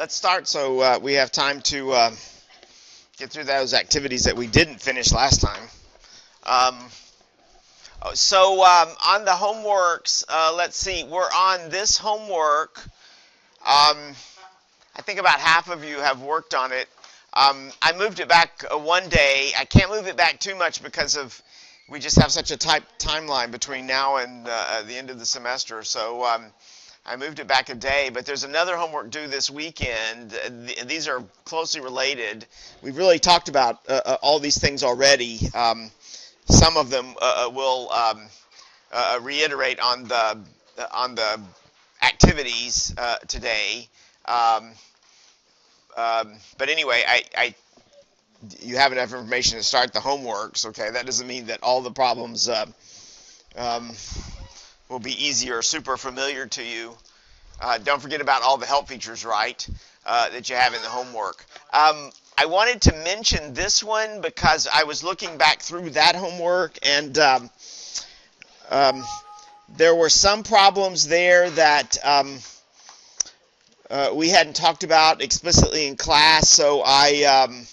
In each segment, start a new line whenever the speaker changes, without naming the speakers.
let's start so uh, we have time to uh, get through those activities that we didn't finish last time. Um, so um, on the homeworks, uh, let's see, we're on this homework. Um, I think about half of you have worked on it. Um, I moved it back uh, one day. I can't move it back too much because of we just have such a tight timeline between now and uh, the end of the semester. So um, I moved it back a day, but there's another homework due this weekend. These are closely related. We've really talked about uh, uh, all these things already. Um, some of them uh, uh will um, uh, reiterate on the on the activities uh, today. Um, um, but anyway, I, I, you have enough information to start the homeworks. Okay, that doesn't mean that all the problems um, will be easy or super familiar to you. Uh, don't forget about all the help features, right, uh, that you have in the homework. Um, I wanted to mention this one because I was looking back through that homework and um, um, there were some problems there that um, uh, we hadn't talked about explicitly in class, so I um,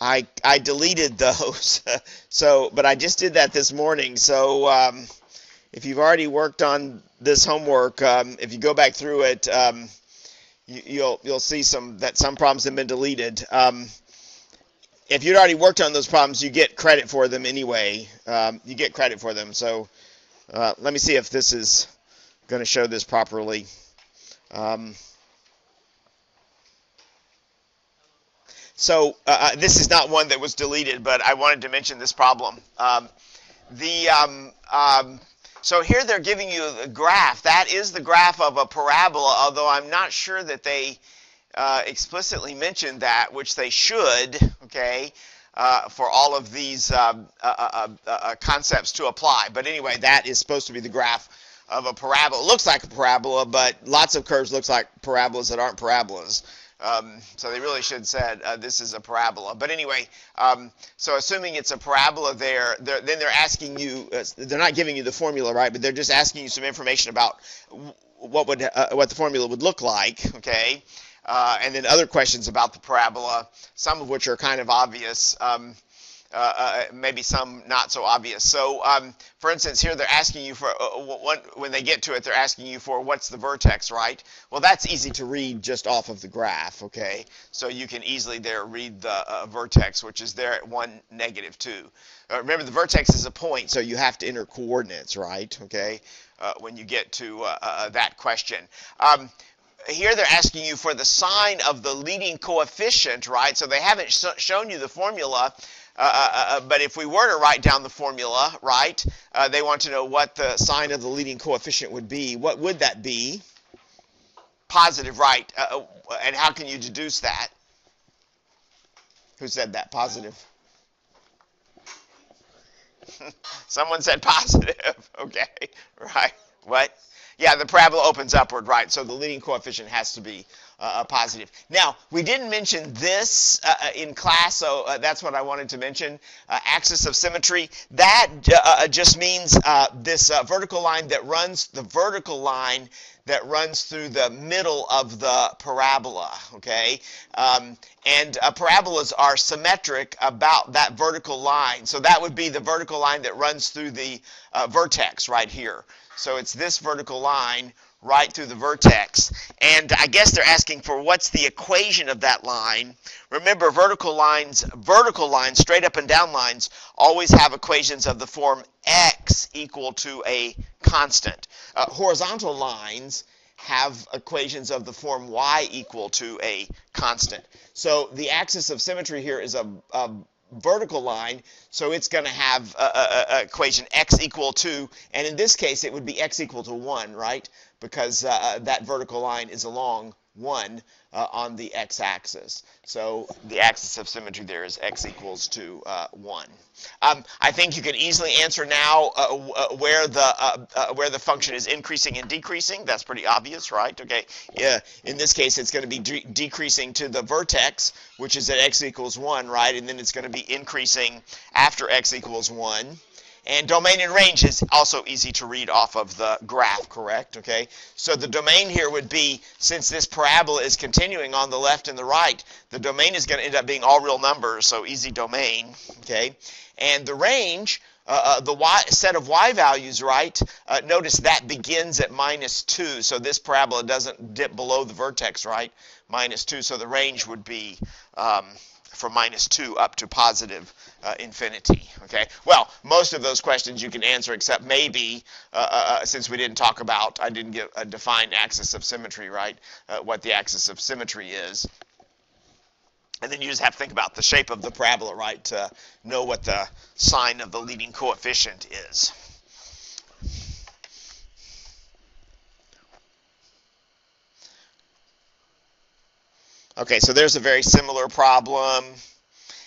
I, I deleted those. so, but I just did that this morning. So, um, if you've already worked on this homework, um, if you go back through it, um, you, will you'll, you'll see some that some problems have been deleted. Um, if you'd already worked on those problems, you get credit for them anyway. Um, you get credit for them. So uh, let me see if this is going to show this properly. Um, so uh, uh, this is not one that was deleted, but I wanted to mention this problem. Um, the um, um, so here they're giving you the graph. That is the graph of a parabola, although I'm not sure that they uh, explicitly mentioned that, which they should, okay, uh, for all of these uh, uh, uh, uh, concepts to apply. But anyway, that is supposed to be the graph of a parabola. It looks like a parabola, but lots of curves looks like parabolas that aren't parabolas. Um, so they really should have said uh, this is a parabola. But anyway, um, so assuming it's a parabola there, they're, then they're asking you, uh, they're not giving you the formula, right? But they're just asking you some information about what would uh, what the formula would look like, okay? Uh, and then other questions about the parabola, some of which are kind of obvious. Um, uh, uh, maybe some not so obvious. So, um, for instance, here they're asking you for uh, what, when they get to it, they're asking you for what's the vertex, right? Well, that's easy to read just off of the graph, okay? So you can easily there read the uh, vertex, which is there at one negative two. Uh, remember, the vertex is a point, so you have to enter coordinates, right? Okay, uh, when you get to that question. Um, here they're asking you for the sign of the leading coefficient, right? So they haven't sh shown you the formula, uh, uh, uh, but if we were to write down the formula, right, uh, they want to know what the sign of the leading coefficient would be. What would that be? Positive, right? Uh, and how can you deduce that? Who said that? Positive. Someone said positive. okay, right. What? Yeah, the parabola opens upward, right? So the leading coefficient has to be uh, positive. Now, we didn't mention this uh, uh, in class, so uh, that's what I wanted to mention. Uh, axis of symmetry, that uh, just means this vertical line that runs, the vertical line that runs through the middle of the parabola, okay? Um, and parabolas are symmetric about that vertical line. So that would be the vertical line that runs through the vertex right here. So it's this vertical line right through the vertex. And I guess they're asking for what's the equation of that line. Remember, vertical lines, vertical lines, straight up and down lines, always have equations of the form x equal to a constant. Uh, horizontal lines have equations of the form y equal to a constant. So the axis of symmetry here is a, a vertical line, so it's going to have a, equation x equal to, and in this case it would be x equal to 1, right? Because uh, that vertical line is along 1 uh, on the x-axis. So the axis of symmetry there is x equals to uh, 1. Um, I think you can easily answer now uh, uh where the uh, uh, where the function is increasing and decreasing. That's pretty obvious, right? Okay. Yeah. In this case, it's going to be de decreasing to the vertex, which is at x equals 1, right? And then it's going to be increasing after x equals 1. And domain and range is also easy to read off of the graph, correct? Okay. So the domain here would be, since this parabola is continuing on the left and the right, the domain is going to end up being all real numbers, so easy domain, okay? And the range, uh, uh, the y, set of y values, right, uh, notice that begins at minus 2, so this parabola doesn't dip below the vertex, right? Minus 2, so the range would be um, from minus 2 up to positive uh, infinity. Okay. Well, most of those questions you can answer, except maybe uh, uh, uh since we didn't talk about, I didn't give a defined axis of symmetry, right? Uh, what the axis of symmetry is. And then you just have to think about the shape of the parabola, right, to know what the sign of the leading coefficient is. Okay, so there's a very similar problem.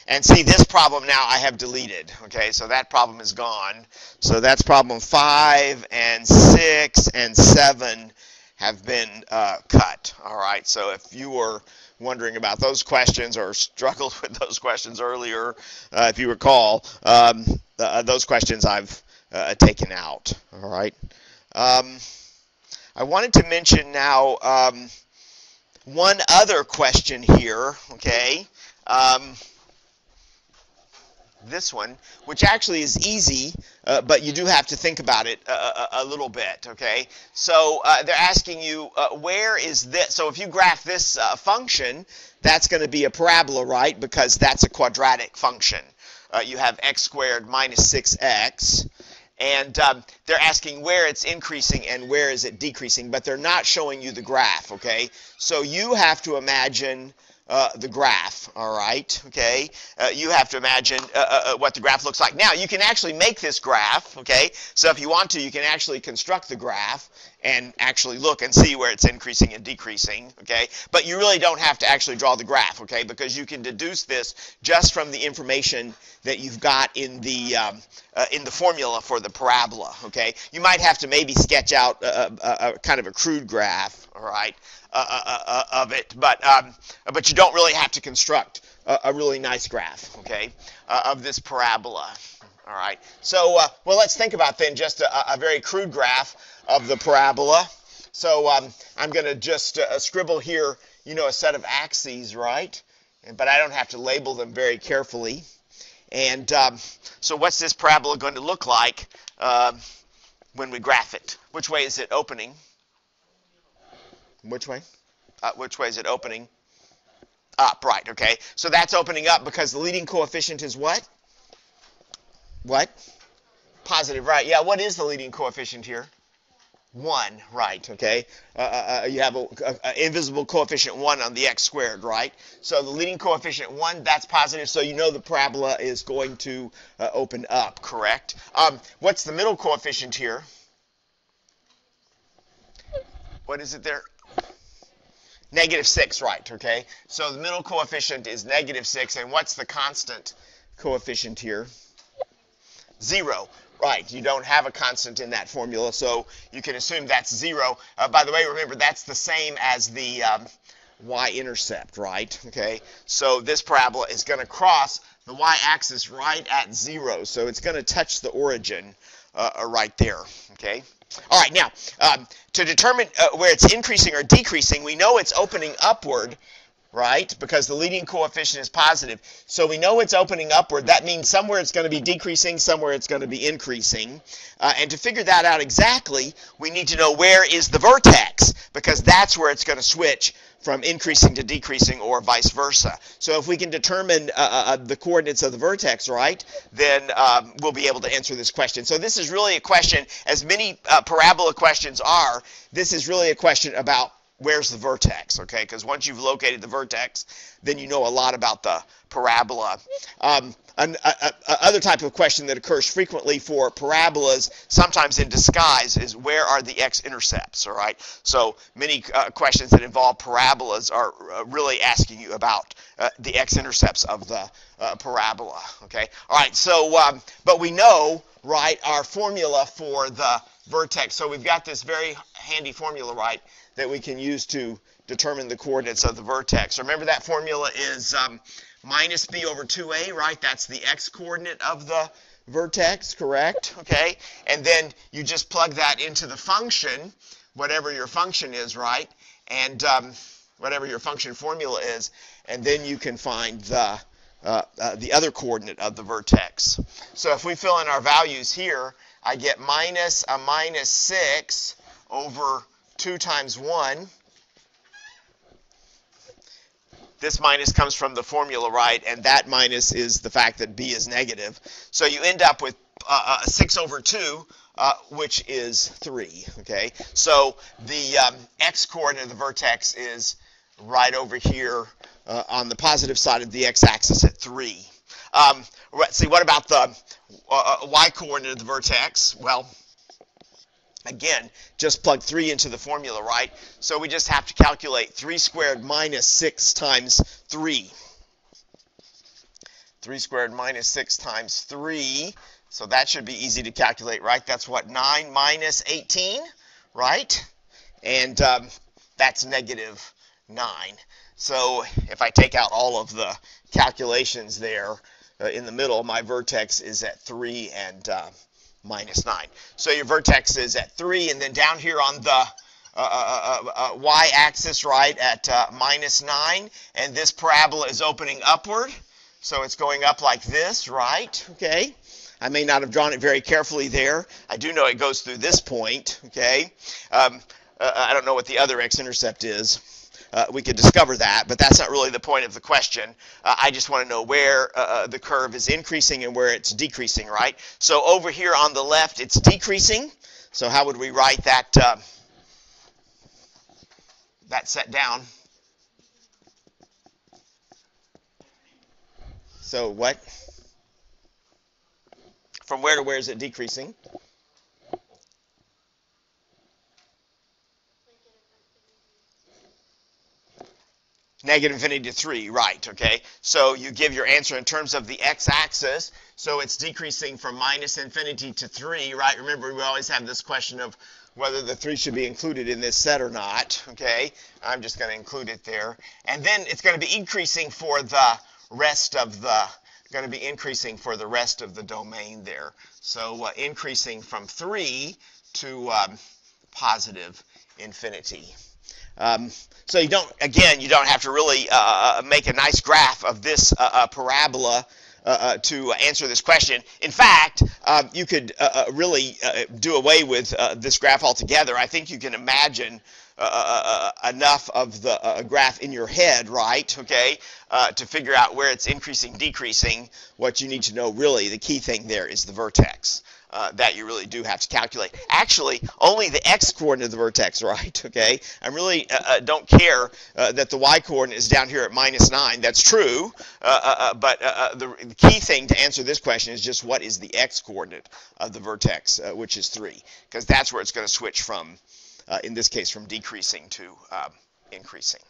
And see, this problem now I have deleted. Okay, so that problem is gone. So that's problem 5 and 6 and 7 have been uh, cut. All right, so if you were wondering about those questions or struggled with those questions earlier, uh, if you recall, um, uh, those questions I've uh, taken out. All right. Um, I wanted to mention now um, one other question here, okay? Um, this one, which actually is easy, uh, but you do have to think about it a, a, a little bit, okay? So uh, they're asking you, uh, where is this? So if you graph this uh, function, that's going to be a parabola, right? Because that's a quadratic function. Uh, you have x squared minus 6x, and um, they're asking where it's increasing and where is it decreasing, but they're not showing you the graph, okay? So you have to imagine uh, the graph, all right, okay? Uh, you have to imagine uh, uh, uh, what the graph looks like. Now, you can actually make this graph, okay? So if you want to, you can actually construct the graph and actually look and see where it's increasing and decreasing, okay? But you really don't have to actually draw the graph, okay? Because you can deduce this just from the information that you've got in the um, uh, in the formula for the parabola, okay? You might have to maybe sketch out a, a, a kind of a crude graph, all right, uh, uh, uh, of it, but um, but you don't really have to construct a, a really nice graph, okay, of this parabola. All right. So, uh, well, let's think about then just a, a, very crude graph of the parabola. So um, I'm going to just uh, scribble here, you know, a set of axes, right? But I don't have to label them very carefully. And um, so what's this parabola going to look like uh, when we graph it? Which way is it opening? Which way? Uh, which way is it opening? Up, right, okay. So that's opening up because the leading coefficient is what? What? Positive, right. Yeah, what is the leading coefficient here? 1, right, okay? Uh, uh, uh you have an invisible coefficient 1 on the x squared, right? So the leading coefficient 1, that's positive, so you know the parabola is going to uh, open up, correct? Um, what's the middle coefficient here? What is it there? Negative 6, right, okay? So the middle coefficient is negative 6, and what's the constant coefficient here? 0. Right, you don't have a constant in that formula, so you can assume that's 0. Uh, by the way, remember, that's the same as the um, y-intercept, right? Okay, so this parabola is going to cross the y-axis right at 0, so it's going to touch the origin uh, uh, right there, okay? All right, now, um, to determine uh, where it's increasing or decreasing, we know it's opening upward, right? Because the leading coefficient is positive. So we know it's opening upward. That means somewhere it's going to be decreasing, somewhere it's going to be increasing. Uh, and to figure that out exactly, we need to know where is the vertex, because that's where it's going to switch from increasing to decreasing or vice versa. So if we can determine uh, uh, uh, the coordinates of the vertex, right, then um, we'll be able to answer this question. So this is really a question, as many uh, parabola questions are, this is really a question about where's the vertex, okay? Because once you've located the vertex, then you know a lot about the parabola. Um, an, a, a, other type of question that occurs frequently for parabolas, sometimes in disguise, is where are the x-intercepts, all right? So many uh, questions that involve parabolas are uh, really asking you about uh, the x-intercepts of the uh, parabola, okay? All right, so, um, but we know, right, our formula for the vertex. So we've got this very handy formula, right? That we can use to determine the coordinates of the vertex. Remember that formula is um, minus b over 2a, right? That's the x coordinate of the vertex, correct? Okay, and then you just plug that into the function, whatever your function is, right? And um, whatever your function formula is, and then you can find the uh, uh, the other coordinate of the vertex. So if we fill in our values here, I get minus a minus 6 over 2 times 1. This minus comes from the formula, right? And that minus is the fact that b is negative. So you end up with uh, uh 6 over 2, uh, which is 3. Okay, so the um, x coordinate of the vertex is right over here uh, on the positive side of the x-axis at 3. Um, let's see, what about the uh, y-coordinate of the vertex? Well, again, just plug 3 into the formula, right? So we just have to calculate 3 squared minus 6 times 3. 3 squared minus 6 times 3. So that should be easy to calculate, right? That's what, 9 minus 18, right? And um, that's negative 9. So if I take out all of the calculations there uh, in the middle, my vertex is at 3 and uh, minus 9. So your vertex is at 3, and then down here on the uh, uh, uh, uh y-axis, right, at minus 9, and this parabola is opening upward. So it's going up like this, right? Okay. I may not have drawn it very carefully there. I do know it goes through this point, okay? Um, I don't know what the other x-intercept is uh, we could discover that, but that's not really the point of the question. Uh, I just want to know where uh, uh, the curve is increasing and where it's decreasing, right? So over here on the left, it's decreasing. So how would we write that, uh, that set down? So what? From where to where is it decreasing? Negative infinity to 3, right, okay? So you give your answer in terms of the x-axis, so it's decreasing from minus infinity to 3, right? Remember, we always have this question of whether the 3 should be included in this set or not, okay? I'm just going to include it there. And then it's going to be increasing for the rest of the, going to be increasing for the rest of the domain there. So uh, increasing from 3 to um, positive infinity. Um, so you don't, again, you don't have to really uh, uh make a nice graph of this uh, uh parabola uh, uh, to answer this question. In fact, um, you could really do away with this graph altogether. I think you can imagine enough of the graph in your head, right? Okay, to figure out where it's increasing, decreasing. What you need to know, really, the key thing there is the vertex uh, that you really do have to calculate. Actually, only the x-coordinate of the vertex, right? Okay, I really uh, uh don't care uh, that the y-coordinate is down here at minus 9. That's true, but the, the, key thing to answer this question is just what is the x-coordinate of the vertex, which is 3, because that's where it's going to switch from, in this case, from decreasing to um, increasing.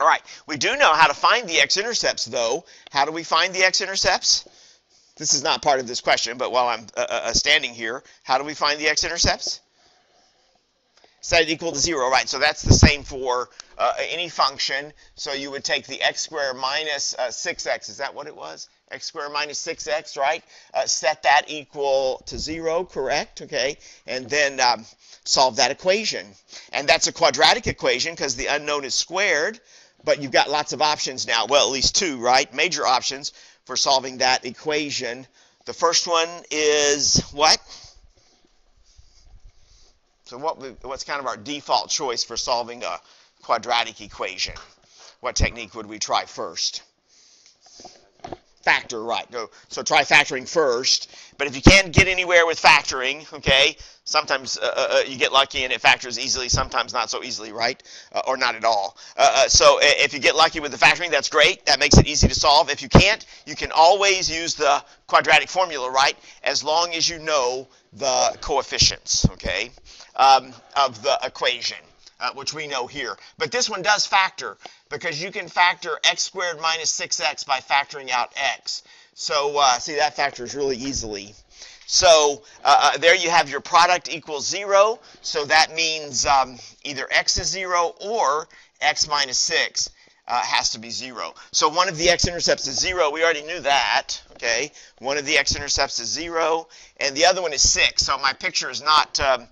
All right, we do know how to find the x-intercepts, though. How do we find the x-intercepts? This is not part of this question, but while I'm uh, uh, uh, standing here, how do we find the x-intercepts? Set it equal to 0, right? So that's the same for uh, any function. So you would take the x squared minus 6x. Uh, is that what it was? x squared minus 6x, right? Uh, set that equal to 0, correct? Okay. And then um, solve that equation. And that's a quadratic equation because the unknown is squared. But you've got lots of options now. Well, at least two, right? Major options for solving that equation. The first one is what? So what what's kind of our default choice for solving a quadratic equation? What technique would we try first? Factor, right. So try factoring first. But if you can't get anywhere with factoring, okay, sometimes uh, uh, uh, you get lucky and it factors easily, sometimes not so easily, right? Uh, or not at all. Uh, uh, so if you get lucky with the factoring, that's great. That makes it easy to solve. If you can't, you can always use the quadratic formula, right? As long as you know the coefficients, okay, um, of the equation. which we know here. But this one does factor because you can factor x squared minus 6x by factoring out x. So uh, see, that factors really easily. So uh, uh, there you have your product equals 0. So that means um, either x is 0 or x minus 6 uh, has to be zero. So one of the x-intercepts is zero. We already knew that. Okay, one of the x-intercepts is zero, and the other one is six. So my picture is not um,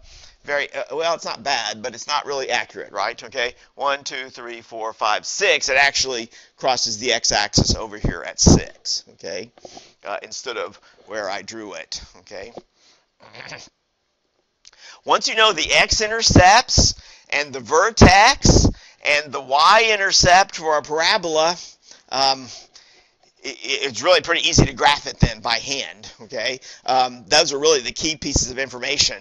very uh, well. It's not bad, but it's not really accurate, right? Okay, one, two, three, four, five, six. It actually crosses the x-axis over here at six. Okay, uh, instead of where I drew it. Okay. Once you know the x-intercepts and the vertex and the y-intercept for a parabola, um, it's really pretty easy to graph it then by hand. Okay, um, those are really the key pieces of information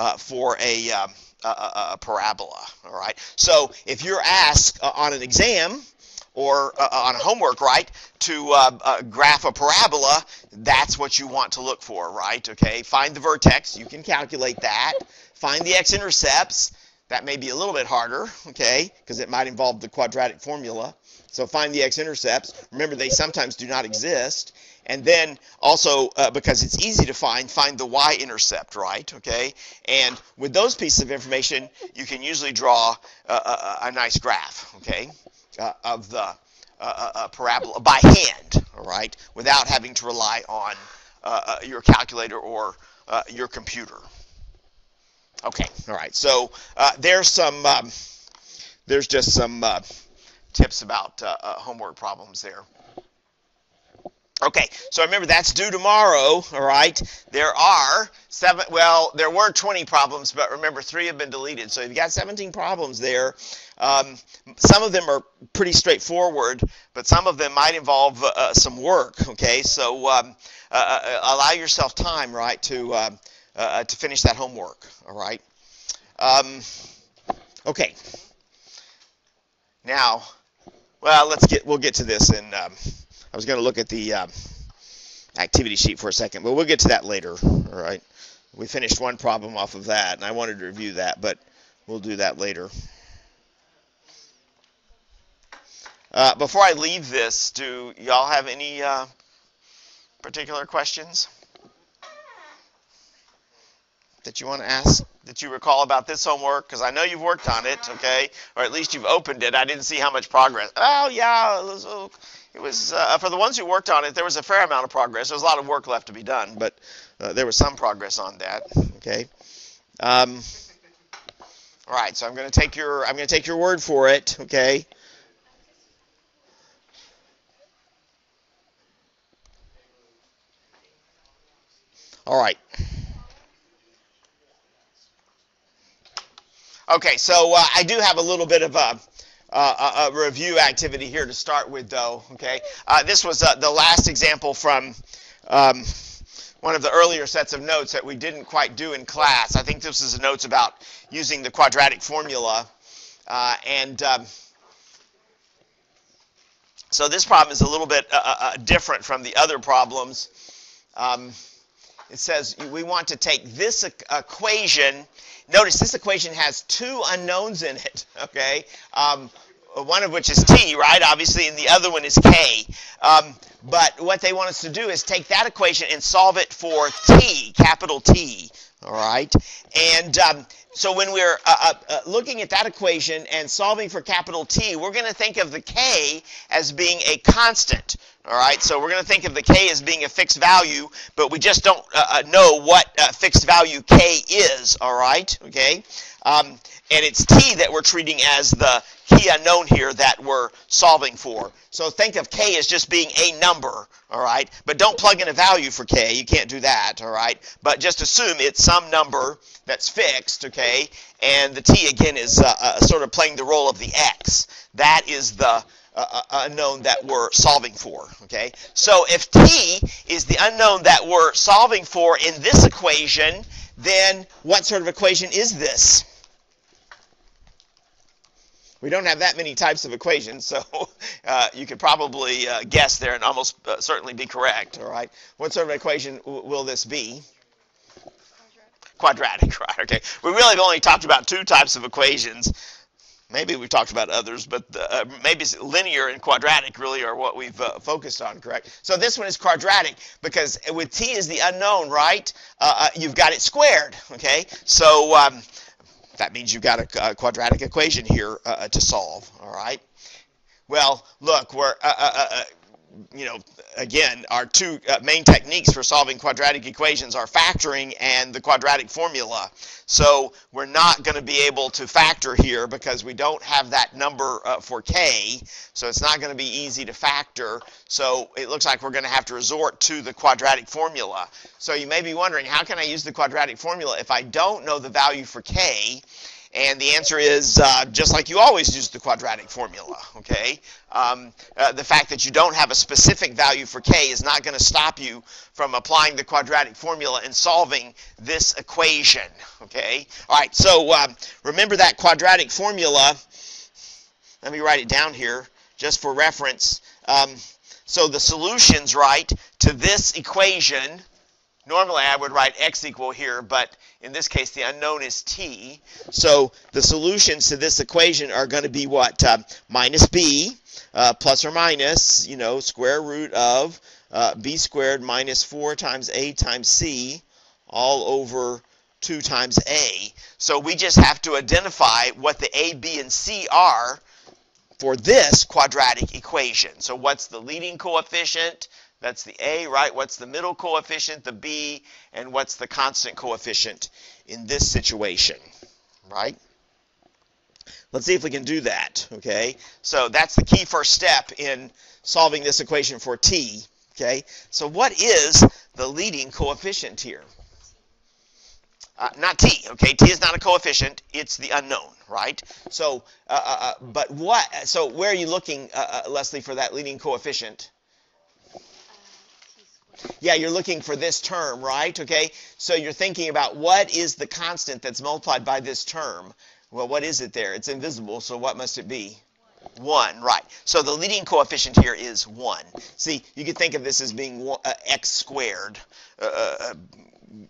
uh, for a, um, a, a, parabola. All right. So if you're asked uh, on an exam or uh, on homework, right, to uh, uh, graph a parabola, that's what you want to look for, right? Okay. Find the vertex. You can calculate that. Find the x-intercepts that may be a little bit harder, okay, because it might involve the quadratic formula. So find the x-intercepts. Remember, they sometimes do not exist. And then also, uh, because it's easy to find, find the y-intercept, right? Okay. And with those pieces of information, you can usually draw a, a, a nice graph, okay, uh, of the uh, uh, uh parabola by hand, all right, without having to rely on uh, your calculator or your computer. Okay, all right. So there's some, um, there's just some tips about homework problems there. Okay, so remember that's due tomorrow, all right? There are seven, well, there were 20 problems, but remember three have been deleted. So you've got 17 problems there. Um, some of them are pretty straightforward, but some of them might involve uh, uh, some work, okay? So um, allow yourself time, right, to uh, to finish that homework. All right. Um, okay. Now, well, let's get we'll get to this. Um, I was going to look at the um, activity sheet for a second, but we'll get to that later. All right. We finished one problem off of that, and I wanted to review that, but we'll do that later. Uh, before I leave this, do y'all have any uh, particular questions? that you want to ask that you recall about this homework? Because I know you've worked on it, okay, or at least you've opened it. I didn't see how much progress. Oh yeah, it was, uh, for the ones who worked on it. There was a fair amount of progress. There was a lot of work left to be done, but uh, there was some progress on that. Okay. Um, all right, so I'm going to take your I'm going to take your word for it. Okay. All right. Okay, so uh, I do have a little bit of a, a, a, review activity here to start with, though. Okay, uh, this was uh, the last example from um, one of the earlier sets of notes that we didn't quite do in class. I think this is notes about using the quadratic formula, uh, and um, so this problem is a little bit uh, uh, different from the other problems. Um, it says we want to take this equation Notice this equation has two unknowns in it, okay? Um, one of which is t, right? Obviously, and the other one is k. Um, but what they want us to do is take that equation and solve it for t, capital T, all right? And um, so when we're uh, uh, uh, looking at that equation and solving for capital T, we're going to think of the k as being a constant. All right, so we're going to think of the k as being a fixed value, but we just don't uh, uh know what uh, fixed value k is. All right, okay, um, and it's t that we're treating as the key unknown here that we're solving for. So think of k as just being a number, all right? But don't plug in a value for k. You can't do that, all right? But just assume it's some number that's fixed, okay? And the t, again, is uh, uh, sort of playing the role of the x. That is the uh, unknown that we're solving for, okay? So if t is the unknown that we're solving for in this equation, then what sort of equation is this? We don't have that many types of equations, so uh, you could probably uh, guess there and almost uh, certainly be correct. All right. What sort of equation will this be? Quadratic. Quadratic, right? Okay. We really have only talked about two types of equations. Maybe we've talked about others, but the, uh, maybe linear and quadratic really are what we've uh, focused on, correct? So this one is quadratic because with t is the unknown, right? Uh, you've got it squared, okay? So um, that means you've got a, a quadratic equation here uh, to solve, all right? Well, look, we're uh, uh, uh, uh you know, again, our two uh, main techniques for solving quadratic equations are factoring and the quadratic formula. So we're not going to be able to factor here because we don't have that number uh, for k, so it's not going to be easy to factor. So it looks like we're going to have to resort to the quadratic formula. So you may be wondering, how can I use the quadratic formula if I don't know the value for k? And the answer is uh, just like you always use the quadratic formula, okay? Um, uh, the fact that you don't have a specific value for k is not going to stop you from applying the quadratic formula and solving this equation, okay? All right, so um, remember that quadratic formula. Let me write it down here just for reference. Um, so the solutions, right, to this equation Normally I would write x equal here, but in this case the unknown is t. So the solutions to this equation are going to be what? Uh, minus b uh, plus or minus, you know, square root of uh, b squared minus 4 times a times c all over 2 times a. So we just have to identify what the a, b, and c are for this quadratic equation. So what's the leading coefficient? That's the A, right? What's the middle coefficient, the B, and what's the constant coefficient in this situation, right? Let's see if we can do that, okay? So that's the key first step in solving this equation for t, okay? So what is the leading coefficient here? Uh, not t, okay? t is not a coefficient, it's the unknown, right? So, uh, uh, uh but what, so where are you looking, uh, uh, Leslie, for that leading coefficient? Yeah, you're looking for this term, right? Okay, so you're thinking about what is the constant that's multiplied by this term. Well, what is it there? It's invisible, so what must it be? 1, right. So the leading coefficient here is 1. See, you could think of this as being one, uh, x squared. Uh, uh, uh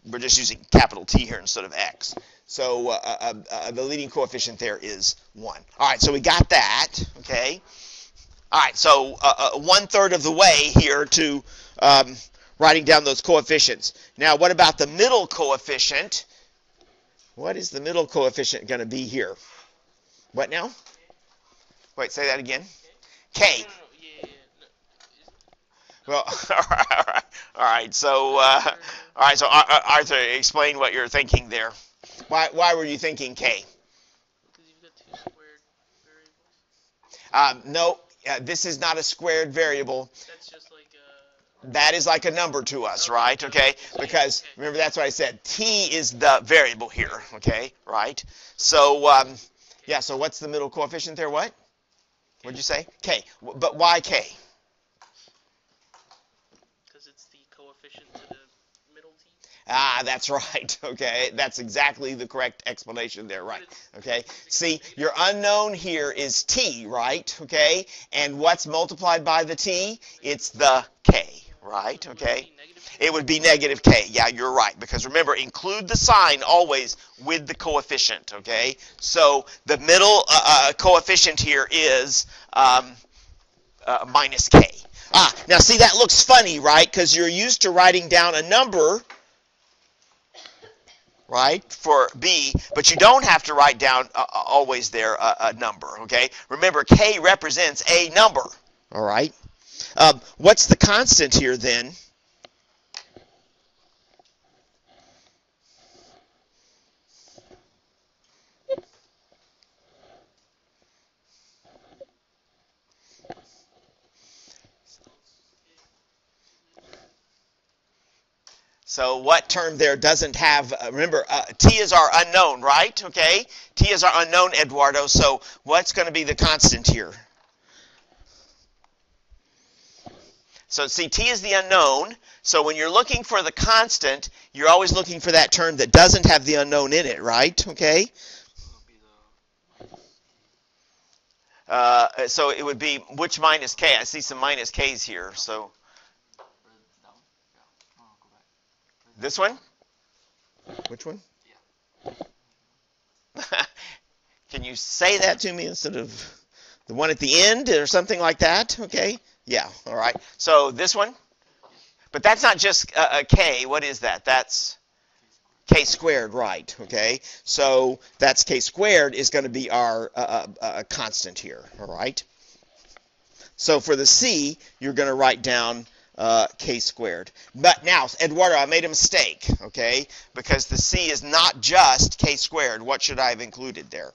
we're just using capital T here instead of x. So uh, uh, the leading coefficient there is 1. All right, so we got that, okay? All right, so one third of the way here to um, writing down those coefficients. Now, what about the middle coefficient? What is the middle coefficient going to be here? What now? Wait, say that again. K. Well, all right. All right. So, uh, all right. So, Arthur, explain what you're thinking there. Why, why were you thinking K?
Because you've got two squared variables.
Um, no, uh, this is not a squared variable.
That's just
that is like a number to us, right? Okay, because remember that's what I said. T is the variable here, okay, right? So, um, yeah. So what's the middle coefficient there? What? What'd you say? K. But why
K? Because it's the coefficient to the middle T.
Ah, that's right. Okay, that's exactly the correct explanation there. Right. Okay. See, your unknown here is T, right? Okay, and what's multiplied by the T? It's the K right? Okay. It would be negative k. Yeah, you're right. Because remember, include the sign always with the coefficient. Okay. So the middle uh, uh, coefficient here is um, uh, minus k. Ah, now see that looks funny, right? Because you're used to writing down a number, right, for b, but you don't have to write down uh, uh, always there a, a number. Okay. Remember, k represents a number. All right. Um, what's the constant here then? So what term there doesn't have, uh, remember, uh, t is our unknown, right? Okay, t is our unknown, Eduardo. So what's going to be the constant here? So see, t is the unknown. So when you're looking for the constant, you're always looking for that term that doesn't have the unknown in it, right? Okay? Uh, so it would be which minus k? I see some minus k's here. So this one? Which one? Can you say that to me instead of the one at the end or something like that? Okay. Yeah, all right. So this one, but that's not just a, a k. What is that? That's k squared, right? Okay. So that's k squared is going to be our uh, uh, uh, constant here, all right? So for the c, you're going to write down uh, k squared. But now, Eduardo, I made a mistake, okay? Because the c is not just k squared. What should I have included there?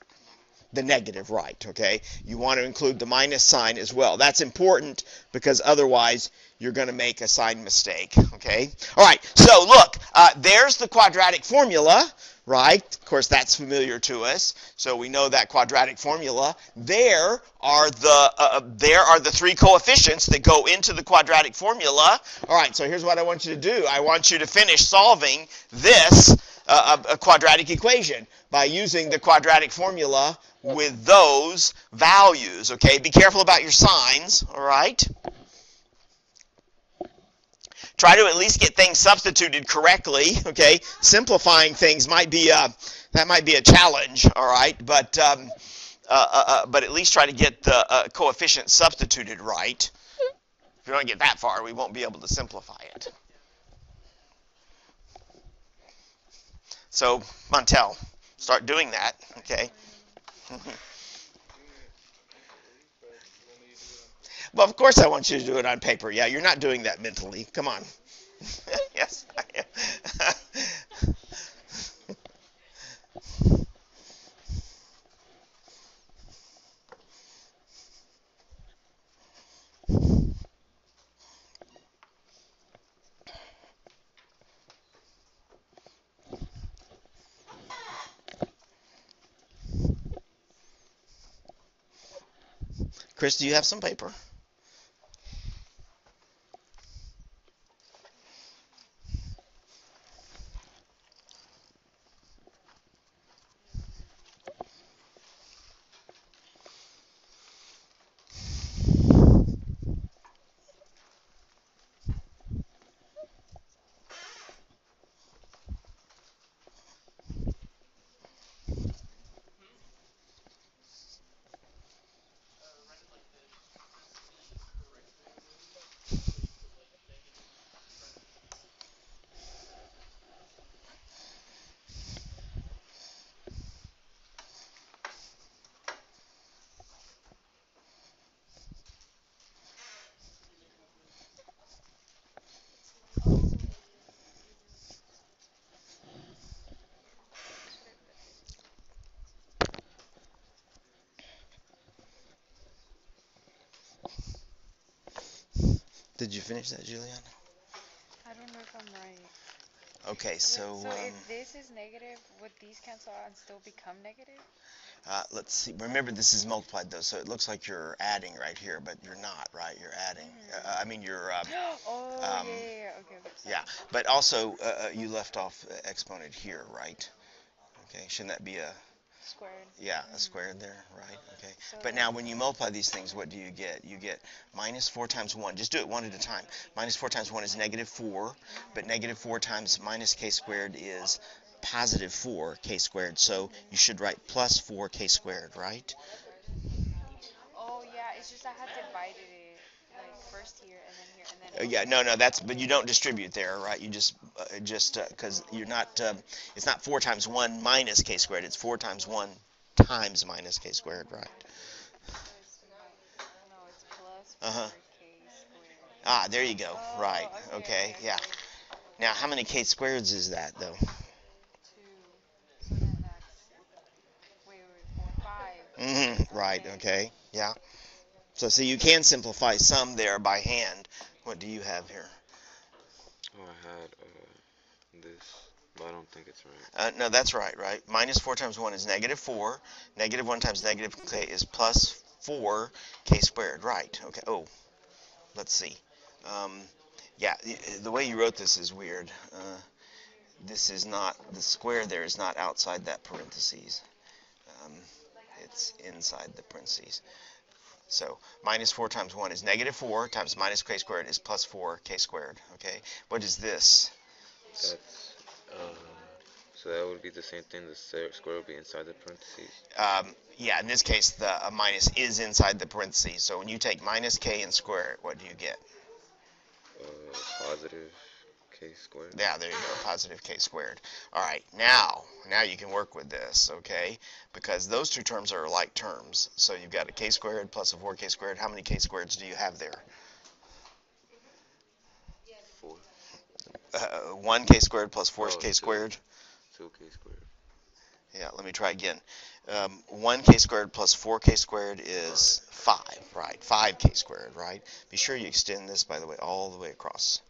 The negative, right, okay? You want to include the minus sign as well. That's important because otherwise you're going to make a sign mistake, okay? All right, so look, uh, there's the quadratic formula right? Of course, that's familiar to us, so we know that quadratic formula. There are the uh, uh, there are the three coefficients that go into the quadratic formula. All right, so here's what I want you to do. I want you to finish solving this uh, a quadratic equation by using the quadratic formula with those values. Okay, be careful about your signs. All right. Try to at least get things substituted correctly. Okay, simplifying things might be a, that might be a challenge. All right, but um, uh, uh, uh but at least try to get the uh, coefficient substituted right. If you don't get that far, we won't be able to simplify it. So Montel, start doing that. Okay. Well, of course I want you to do it on paper. Yeah, you're not doing that mentally. Come on. yes, I am. Chris, do you have some paper? Did you finish that, Juliana?
I don't know if I'm right.
Okay, so.
So
um,
if this is negative, would these cancel out and still become negative?
Uh, let's see. Remember, this is multiplied though, so it looks like you're adding right here, but you're not, right? You're adding.
Mm.
Uh, I mean, you're. Um,
oh
um,
yeah, yeah, yeah. Okay, okay. Sorry.
yeah, but also uh, uh you left off uh, exponent here, right? Okay, shouldn't that be a
Squared.
yeah a mm-hmm. squared there, right? Okay. But now when you multiply these things, what do you get? You get minus four times one. Just do it one at a time. Minus four times one is negative four, but negative four times minus k squared is positive 4k squared. So you should write plus 4k squared, right?
Oh yeah, it's just I had divided it first here and then here and then.
Uh, yeah, no, no, that's but you don't distribute there, right? You just uh, just because you're not. Um, it's not four times one minus k squared. It's four times one times minus k squared, right?
It's not- No, it's plus
Uh-huh. Ah, there you go.
Oh,
Right.
okay,
Yeah. Now, how many k squareds is that though?
Two. So then that's wait, wait, four, five.
hmm Right. Okay. Yeah. So, see, you can simplify some there by hand. What do you have here?
Oh, I had uh, this, but I don't think it's right.
Uh, no, that's right, right? Minus 4 times 1 is negative 4. Negative 1 times negative k is plus 4 k squared. Right. Okay. Oh, let's see. Um, yeah, the way you wrote this is weird. Uh, this is not, the square there is not outside that parentheses. Um, it's inside the parentheses. So minus 4 times 1 is negative 4 times minus k squared is plus 4 k squared. Okay. What is this?
That's uh, so that would be the same thing. The square would be inside the parentheses.
um, yeah, in this case, the uh, minus is inside the parentheses. So when you take minus k and square it, what do you get?
Uh, positive k squared.
Yeah, there you go, positive k squared. All right, now, now you can work with this, okay? Because those two terms are like terms. So you've got a k squared plus a 4k squared. How many k squareds do you have there?
Four.
Uh, 1k squared plus 4k
Oh,
squared.
Two k squared.
Yeah, let me try again. Um, 1k squared plus 4k squared is 5, right? 5k squared, right? Be sure you extend this, by the way, all the way across.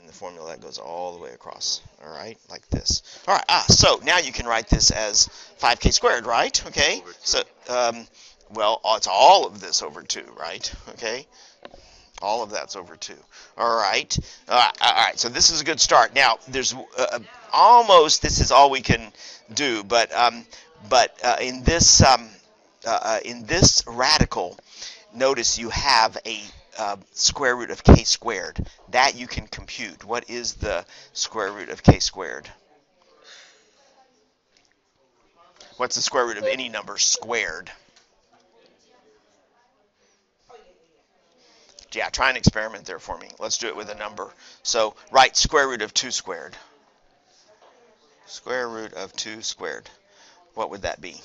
In the formula, that goes all the way across, all right? Like this. All right, ah, so now you can write this as 5k squared, right? Okay? So, um, well, it's all of this over 2, right? Okay? All of that's over 2. All right. Right, all right. so this is a good start. Now, there's uh, almost, this is all we can do, but um, but uh, in this um, uh, uh, in this radical, notice you have a uh, square root of k squared. That you can compute. What is the square root of k squared? What's the square root of any number squared? Yeah, try an experiment there for me. Let's do it with a number. So write square root of 2 squared. Square root of 2 squared. What would that be?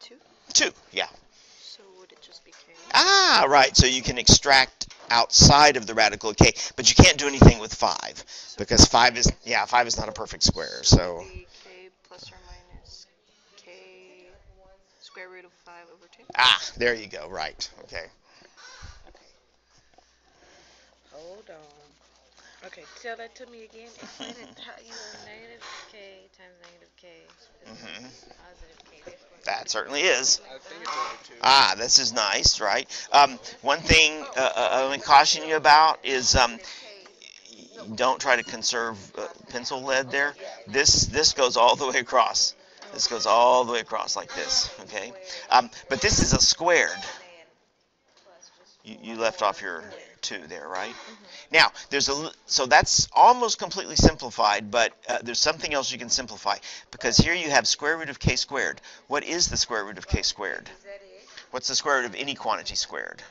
Two.
2, yeah. Ah, right. So you can extract outside of the radical of k, but you can't do anything with 5 because 5 is yeah, 5 is not a perfect square. So
would K plus or minus K square root of five over two.
ah, there you go. Right. Okay.
Hold on. Okay, tell that to me again. Explain it how you have negative k times negative k is
Mhm.
positive k. therefore-
That certainly is.
I think it's over two.
Ah, this is nice, right? Um, one thing uh, uh, I want to caution you about is um, don't try to conserve uh, pencil lead there. This this goes all the way across. This goes all the way across like this, okay? Um, but this is a squared. You, you left off your two there, right? Now there's a so that's almost completely simplified, but uh, there's something else you can simplify because here you have square root of k squared. What is the square root of k squared? What's the square root of any quantity squared?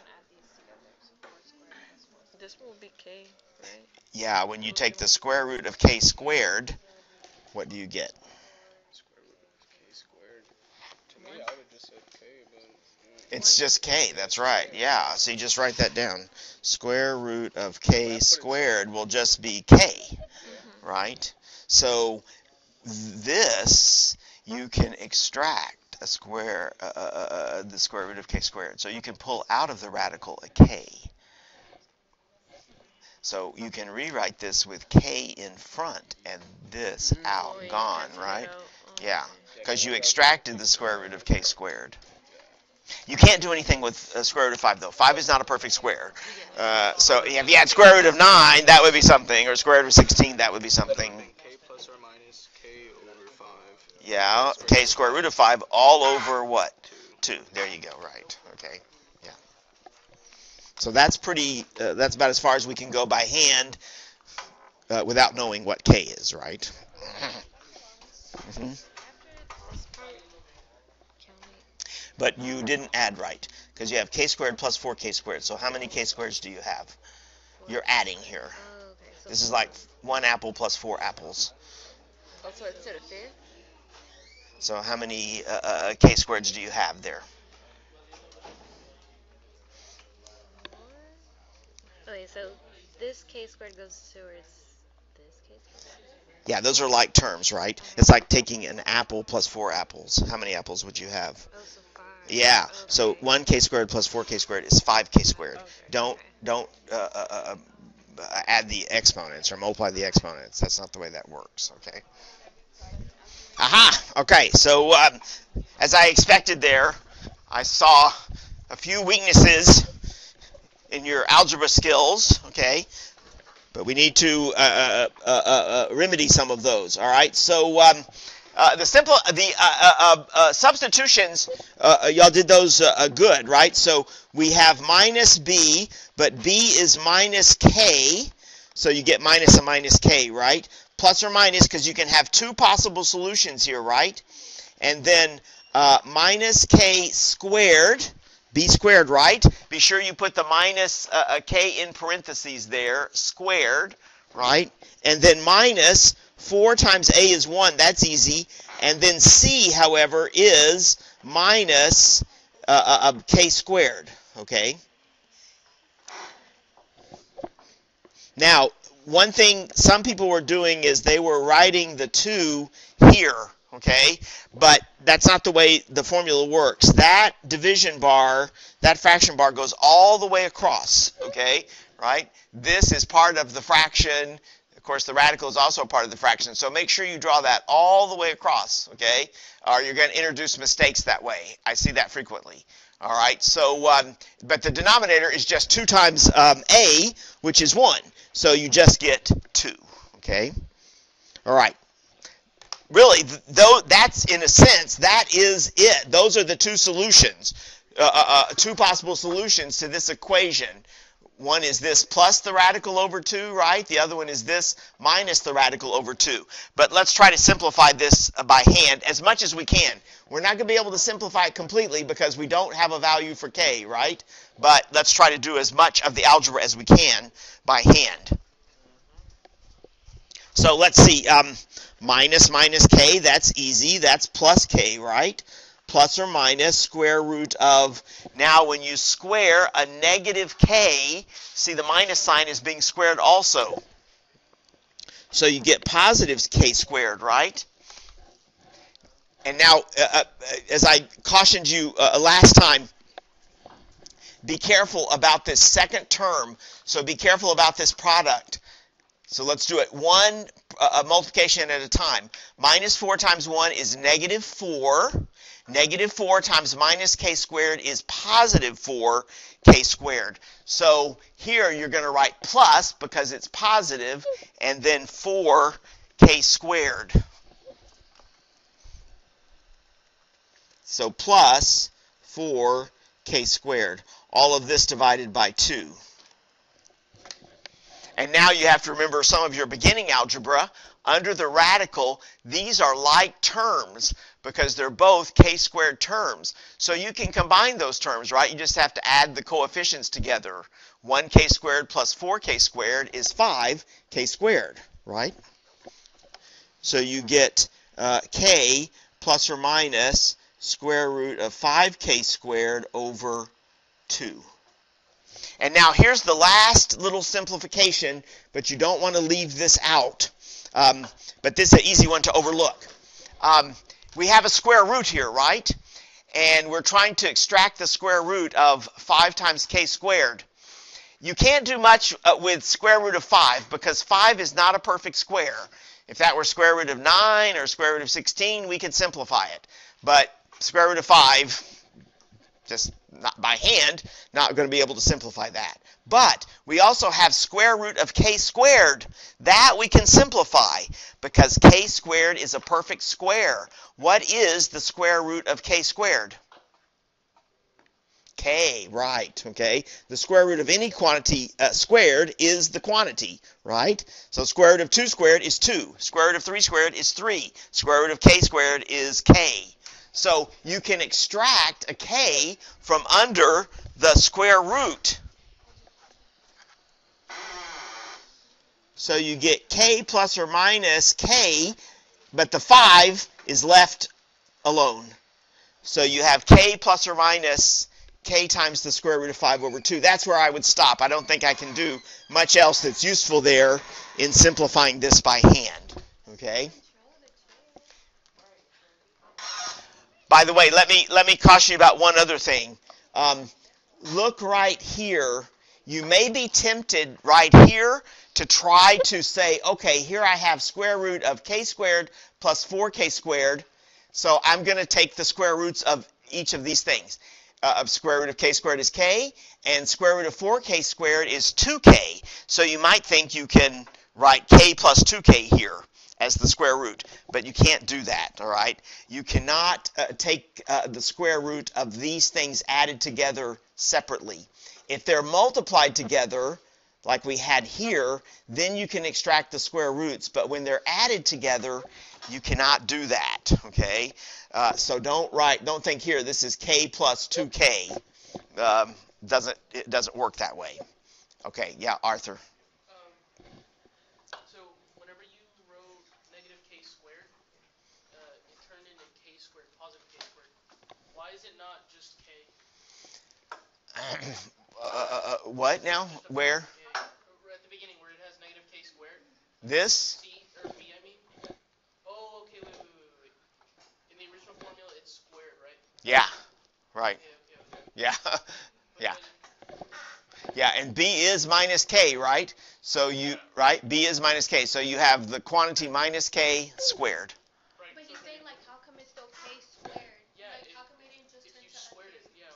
This one would be k, right?
Yeah, when you take the square root of k squared, what do you get?
Square root of k squared. To me, I would just say k, but. mm.
It's just k, that's right. Yeah, so you just write that down. Square root of k squared will just be k, right? So this you can extract a square, uh, uh, uh, the square root of k squared. So you can pull out of the radical a k. So you can rewrite this with k in front and this out,
Oh,
gone, right? Yeah, because you extracted the square root of k squared. You can't do anything with a square root of 5, though. 5 is not a perfect square. Uh, so if you had square root of 9, that would be something, or square root of 16, that would be something.
K plus or minus k over five.
Yeah, k square root of 5 all over what? 2. There you go, right. Okay, yeah. So that's pretty, uh, that's about as far as we can go by hand uh, without knowing what k is, right? hmm
After this part, can we?
But you didn't add right because you have k squared plus 4k squared. So how many k squareds do you have? You're adding here.
Oh, okay. So
This is like one apple plus four apples.
Oh, so instead of fifth?
So how many uh, uh, k squareds do you have there?
Okay, so this k squared goes towards this k squared.
Yeah, those are like terms, right? It's like taking an apple plus four apples. How many apples would you have?
Oh, so.
Yeah. So one k squared plus four k squared is five k squared.
Okay,
Don't don't uh, uh, uh, uh, add the exponents or multiply the exponents. That's not the way that works. Okay. Aha. Okay. So um, as I expected, there, I saw a few weaknesses in your algebra skills. Okay. But we need to uh, uh, uh, uh, uh, remedy some of those. All right. So um, uh, the simple the uh, uh, uh, uh, substitutions uh, y'all did those good, right? So we have minus b, but b is minus k, so you get minus a minus k, right? Plus or minus because you can have two possible solutions here, right? And then minus k squared, b squared, right? Be sure you put the minus k in parentheses there, squared, right? And then minus 4 times a is 1. That's easy. And then c, however, is minus uh, uh, uh, k squared, okay? Now, one thing some people were doing is they were writing the 2 here, okay? But that's not the way the formula works. That division bar, that fraction bar goes all the way across, okay? Right? This is part of the fraction. Of course, the radical is also a part of the fraction. So make sure you draw that all the way across, okay? Or you're going to introduce mistakes that way. I see that frequently. All right, so, um, but the denominator is just 2 times um, a, which is 1. So you just get 2, okay? All right really, though that's in a sense, that is it. Those are the two solutions, uh, uh, uh, two possible solutions to this equation. One is this plus the radical over 2, right? The other one is this minus the radical over 2. But let's try to simplify this by hand as much as we can. We're not going to be able to simplify it completely because we don't have a value for k, right? But let's try to do as much of the algebra as we can by hand. So let's see. Um, minus minus k, that's easy. That's plus k, right? Plus or minus square root of, now when you square a negative k, see the minus sign is being squared also. So you get positives k squared, right? And now, uh, uh, as I cautioned you uh, last time, be careful about this second term. So be careful about this product. So let's do it one uh, multiplication at a time. Minus 4 times 1 is negative 4. Negative 4 times minus k squared is positive 4k squared. So here you're going to write plus because it's positive, and then 4k squared. So plus 4k squared. All of this divided by 2. And now you have to remember some of your beginning algebra. Under the radical, these are like terms because they're both k squared terms. So you can combine those terms, right? You just have to add the coefficients together. 1k squared plus 4k squared is 5k squared, right? So you get uh, k plus or minus square root of 5k squared over 2. And now here's the last little simplification, but you don't want to leave this out. Um, but this is an easy one to overlook. Um, we have a square root here, right? And we're trying to extract the square root of 5 times k squared. You can't do much uh, with square root of 5 because 5 is not a perfect square. If that were square root of 9 or square root of 16, we could simplify it. But square root of 5, just not by hand, not going to be able to simplify that. But we also have square root of k squared. That we can simplify because k squared is a perfect square. What is the square root of k squared? k, right, okay? The square root of any quantity uh, squared is the quantity, right? So square root of 2 squared is 2. Square root of 3 squared is 3. Square root of k squared is k. So you can extract a k from under the square root. So you get k plus or minus k, but the 5 is left alone. So you have k plus or minus k times the square root of 5 over 2. That's where I would stop. I don't think I can do much else that's useful there in simplifying this by hand. Okay? By the way, let me let me caution you about one other thing. Um, look right here. You may be tempted right here to try to say, okay, here I have square root of k squared plus 4k squared. So I'm going to take the square roots of each of these things. Uh, of square root of k squared is k, and square root of 4k squared is 2k. So you might think you can write k plus 2k here as the square root. But you can't do that, all right? You cannot uh, take uh, the square root of these things added together separately. If they're multiplied together, like we had here, then you can extract the square roots. But when they're added together, you cannot do that, okay? Uh, so don't write, don't think here this is k plus 2k. Um, doesn't, it doesn't work that way. Okay, yeah, Arthur uh, uh, uh, what now? Where?
At the beginning where it has negative K squared.
This?
C or B, I mean. Oh, okay, wait, wait, wait, wait, wait. In the original formula, it's squared, right?
Yeah. Right.
Yeah, okay, okay.
Yeah. Yeah. Yeah, and B is minus K, right? So you right? B is minus K. So you have the quantity minus K squared.
Right.
But
so
he's
then
saying like how come it's still k squared?
Yeah,
like
if-
how come it didn't just
if
turn
you
to
squared it, yeah,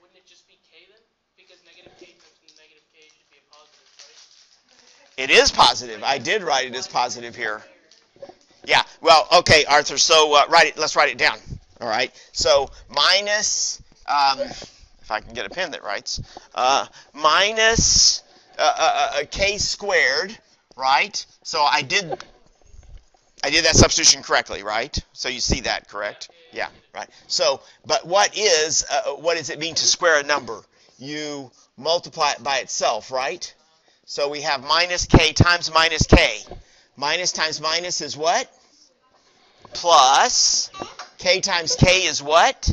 wouldn't it just be K then? Because negative K times negative K should be a positive, right?
It is positive. I did write it as positive here. Yeah. Well, okay, Arthur. So uh, write it. Let's write it down. All right. So minus, um, if I can get a pen that writes, uh, minus uh, uh, uh, k squared, right? So I did. I did that substitution correctly, right? So you see that, correct? Yeah, right. So, but what is uh, what does it mean to square a number? You multiply it by itself, right? So we have minus k times minus k. Minus times minus is what? Plus k times k is what?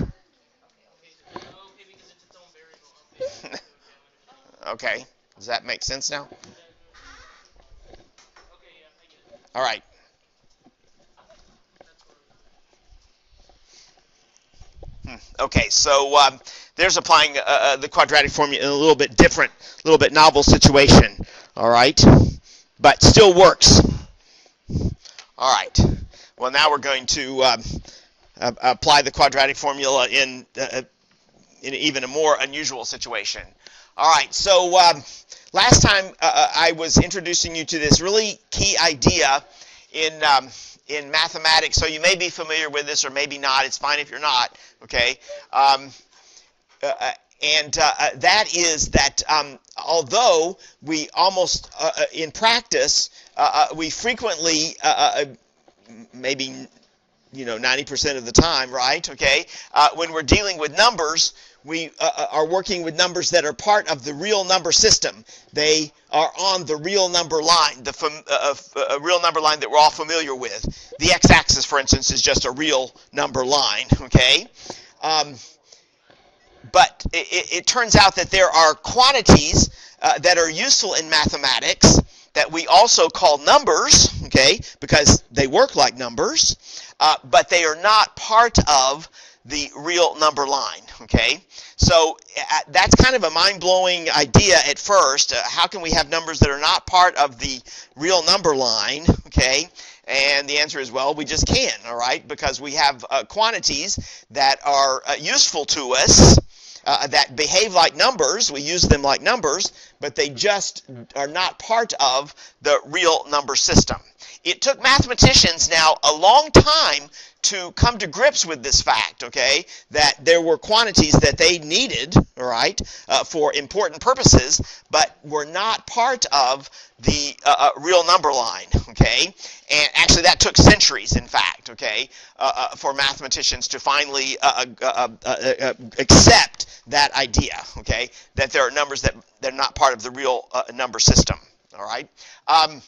Okay.
Does that make sense now? All right.
That's where.
Hmm. Okay, so um, there's applying uh, uh, the quadratic formula in a little bit different, a little bit novel situation. All right, but still works. All right. Well, now we're going to um, uh, apply the quadratic formula in uh, in even a more unusual situation. All right. So um, last time uh, uh, I was introducing you to this really key idea in um, in mathematics. So you may be familiar with this, or maybe not. It's fine if you're not. Okay. Um, uh, uh, and uh, uh, that is that um, although we almost uh, uh, in practice we frequently maybe you know 90% of the time right okay? Uh, when we're dealing with numbers we uh, uh, are working with numbers that are part of the real number system. They are on the real number line the fam- uh, uh, real number line that we're all familiar with. The x-axis for instance is just a real number line okay? Um, but it, it, turns out that there are quantities uh, that are useful in mathematics that we also call numbers, okay, because they work like numbers, uh, but they are not part of the real number line, okay? So uh, that's kind of a mind-blowing idea at first. Uh, how can we have numbers that are not part of the real number line, okay? And the answer is, well, we just can, all right, because we have uh, quantities that are uh, useful to us, uh, that behave like numbers. We use them like numbers, but they just are not part of the real number system. It took mathematicians now a long time to come to grips with this fact, okay, that there were quantities that they needed, all right, uh, for important purposes, but were not part of the uh, uh, real number line, okay? And actually, that took centuries, in fact, okay, uh, uh, for mathematicians to finally uh, accept that idea, okay, that there are numbers that they're not part of the real number system, all right? Um,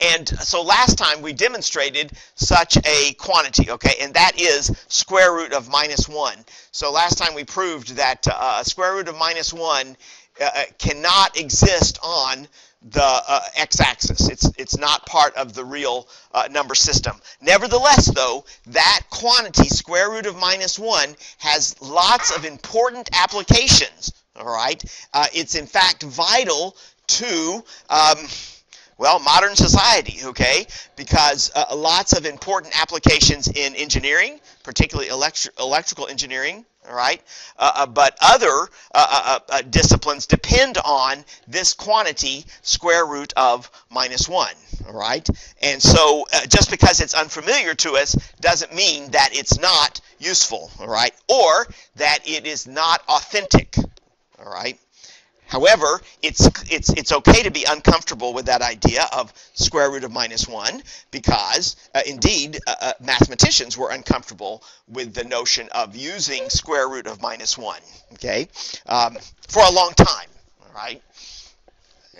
and so last time we demonstrated such a quantity, okay, and that is square root of minus 1. So last time we proved that uh, square root of minus 1 uh, cannot exist on the uh, x-axis. It's it's not part of the real uh, number system. Nevertheless, though, that quantity, square root of minus 1, has lots of important applications, all right? Uh, it's in fact vital to... Um, well, modern society, okay, because uh, lots of important applications in engineering, particularly electri- electrical engineering, all right, uh, uh, but other uh, uh, disciplines depend on this quantity, square root of minus 1, all right? And so just because it's unfamiliar to us doesn't mean that it's not useful, all right, or that it is not authentic, all right? However, it's it's it's okay to be uncomfortable with that idea of square root of minus one because, uh, indeed, uh, uh, mathematicians were uncomfortable with the notion of using square root of minus one. Okay, um, for a long time. All right.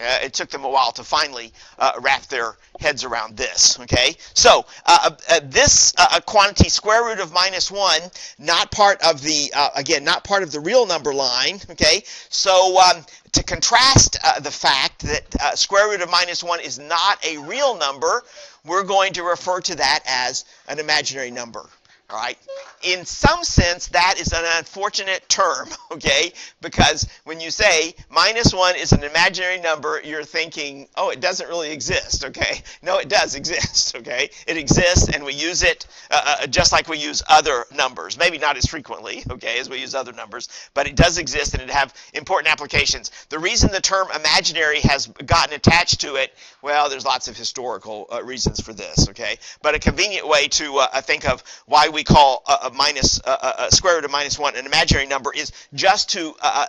Uh, it took them a while to finally uh, wrap their heads around this. Okay, so uh, uh, this uh, quantity square root of minus one, not part of the uh, again, not part of the real number line. Okay, so um, to contrast uh, the fact that uh, square root of minus one is not a real number, we're going to refer to that as an imaginary number. All right. In some sense, that is an unfortunate term, okay? Because when you say minus one is an imaginary number, you're thinking, oh, it doesn't really exist, okay? No, it does exist, okay? It exists, and we use it uh, uh, just like we use other numbers. Maybe not as frequently, okay, as we use other numbers, but it does exist, and it have important applications. The reason the term imaginary has gotten attached to it, well, there's lots of historical uh, reasons for this, okay? But a convenient way to uh, think of why we call a, a minus a, a square root of minus one an imaginary number is just to uh,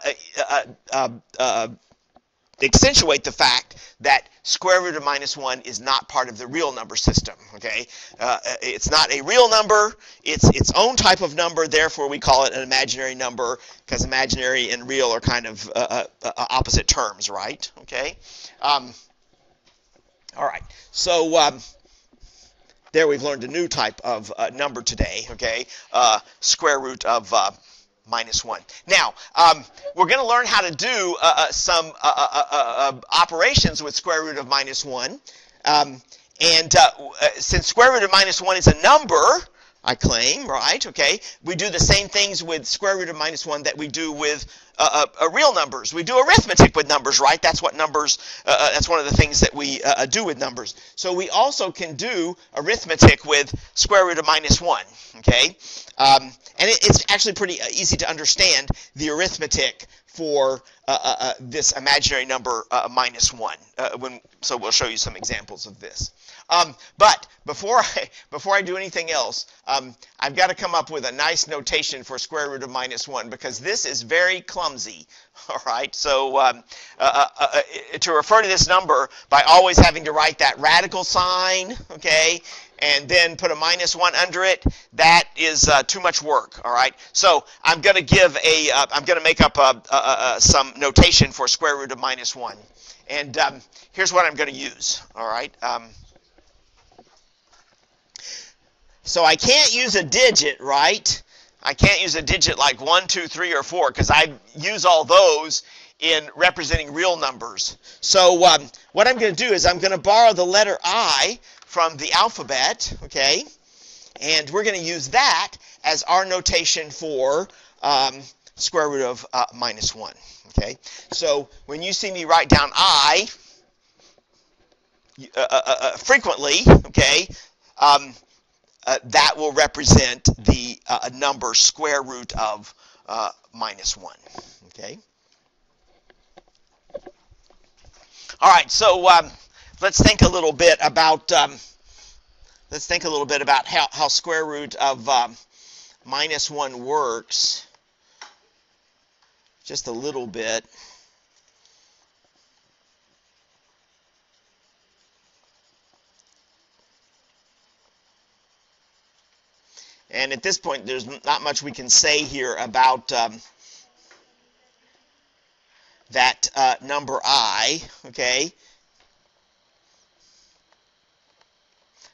uh, uh, uh, accentuate the fact that square root of minus 1 is not part of the real number system. Okay, uh, It's not a real number. It's its own type of number. Therefore, we call it an imaginary number because imaginary and real are kind of uh, uh, opposite terms, right? Okay. Um, all right. So um, there we've learned a new type of uh, number today, okay? Uh, square root of uh, minus 1. Now, um, we're going to learn how to do uh, uh, some uh, operations with square root of minus 1. Um, and since square root of minus 1 is a number, I claim, right? Okay, we do the same things with square root of minus 1 that we do with uh, uh, uh real numbers. We do arithmetic with numbers, right? That's what numbers, uh, uh that's one of the things that we uh, do with numbers. So we also can do arithmetic with square root of minus 1, okay? Um, and it, it's actually pretty easy to understand the arithmetic for this imaginary number minus 1. when, so we'll show you some examples of this. Um, but before I before I do anything else, um, I've got to come up with a nice notation for square root of minus one because this is very clumsy. All right, so um, uh, uh, uh, to refer to this number by always having to write that radical sign, okay, and then put a minus one under it, that is uh, too much work. All right, so I'm going to give a am uh, going to make up a, some notation for square root of minus one, and um, here's what I'm going to use. All right. Um, so I can't use a digit, right? I can't use a digit like 1, 2, 3, or 4 because I use all those in representing real numbers. So um, what I'm going to do is I'm going to borrow the letter I from the alphabet, okay? And we're going to use that as our notation for um, square root of uh, minus 1, okay? So when you see me write down I, uh, uh, uh, frequently, okay, um, uh, that will represent the uh, number square root of uh, minus 1. Okay? All right, so um, let's think a little bit about um, let's think a little bit about how, how square root of um, minus 1 works. Just a little bit. And at this point, there's not much we can say here about um, that uh, number i, okay?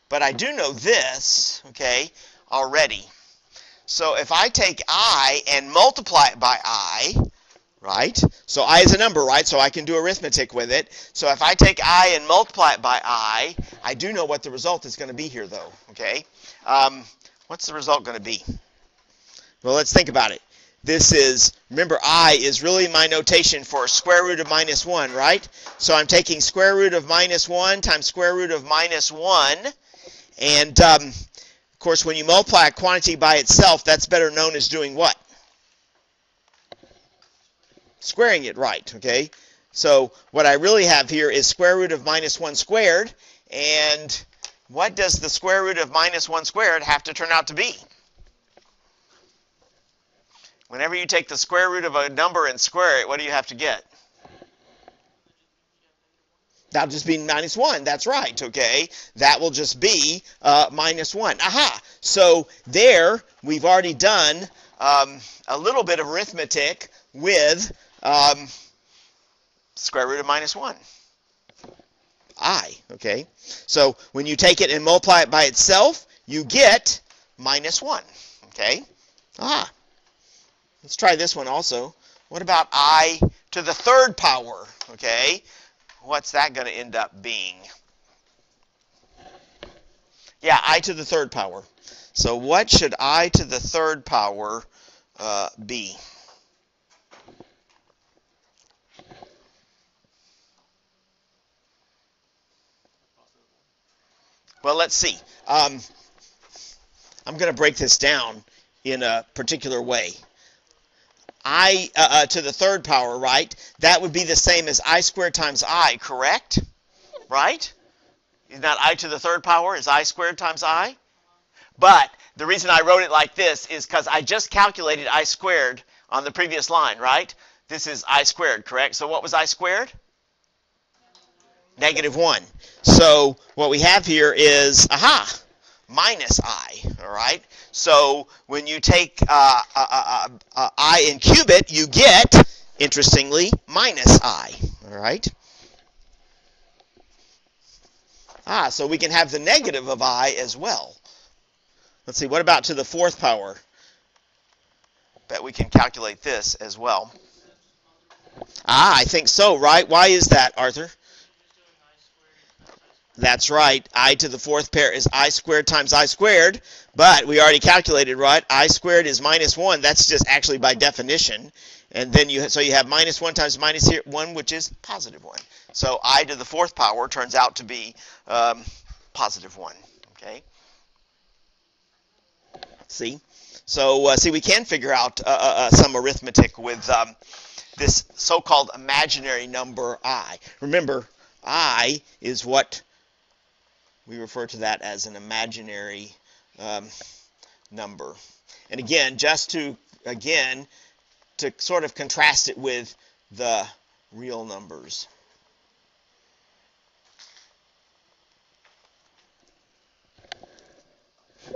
But I do know this, okay, already. So if I take i and multiply it by i, right? So i is a number, right? So I can do arithmetic with it. So if I take i and multiply it by i, I do know what the result is going to be here, though, okay? Um, What's the result going to be? Well, let's think about it. This is, remember, i is really my notation for square root of minus 1, right? So I'm taking square root of minus 1 times square root of minus 1. And, um, of course, when you multiply a quantity by itself, that's better known as doing what? Squaring it right, okay? So what I really have here is square root of minus 1 squared. And what does the square root of minus 1 squared have to turn out to be? Whenever you take the square root of a number and square it, what do you have to get? That'll just be minus 1. That's right, okay? That will just be uh, minus 1. Aha! So there, we've already done um, a little bit of arithmetic with um, square root of minus 1. I. Okay? So when you take it and multiply it by itself, you get minus 1. Okay? Ah. Let's try this one also. What about i to the third power? Okay? What's that going to end up being? Yeah, i to the third power. So what should i to the third power uh, be? Well, let's see. Um, I'm going to break this down in a particular way. i uh, uh, to the third power, right? That would be the same as i squared times i, correct? Right? Isn't that i to the third power is i squared times i? But the reason I wrote it like this is because I just calculated i squared on the previous line, right? This is i squared, correct? So what was i squared? Negative 1. So what we have here is, aha, minus i, all right? So when you take uh, uh, uh, uh i and cube it, you get, interestingly, minus i, all right? Ah, so we can have the negative of i as well. Let's see, what about to the fourth power? Bet we can calculate this as well. Ah, I think so, right? Why is that, Arthur? That's right. i to the fourth pair is i squared times i squared, but we already calculated, right? i squared is minus 1. That's just actually by definition. And then you so you have minus 1 times minus here, 1, which is positive 1. So i to the fourth power turns out to be um, positive 1. Okay? See? So, uh, see, we can figure out uh, uh, uh some arithmetic with um, this so-called imaginary number i. Remember, i is what we refer to that as an imaginary um, number. And again, just to, again, to sort of contrast it with the real numbers.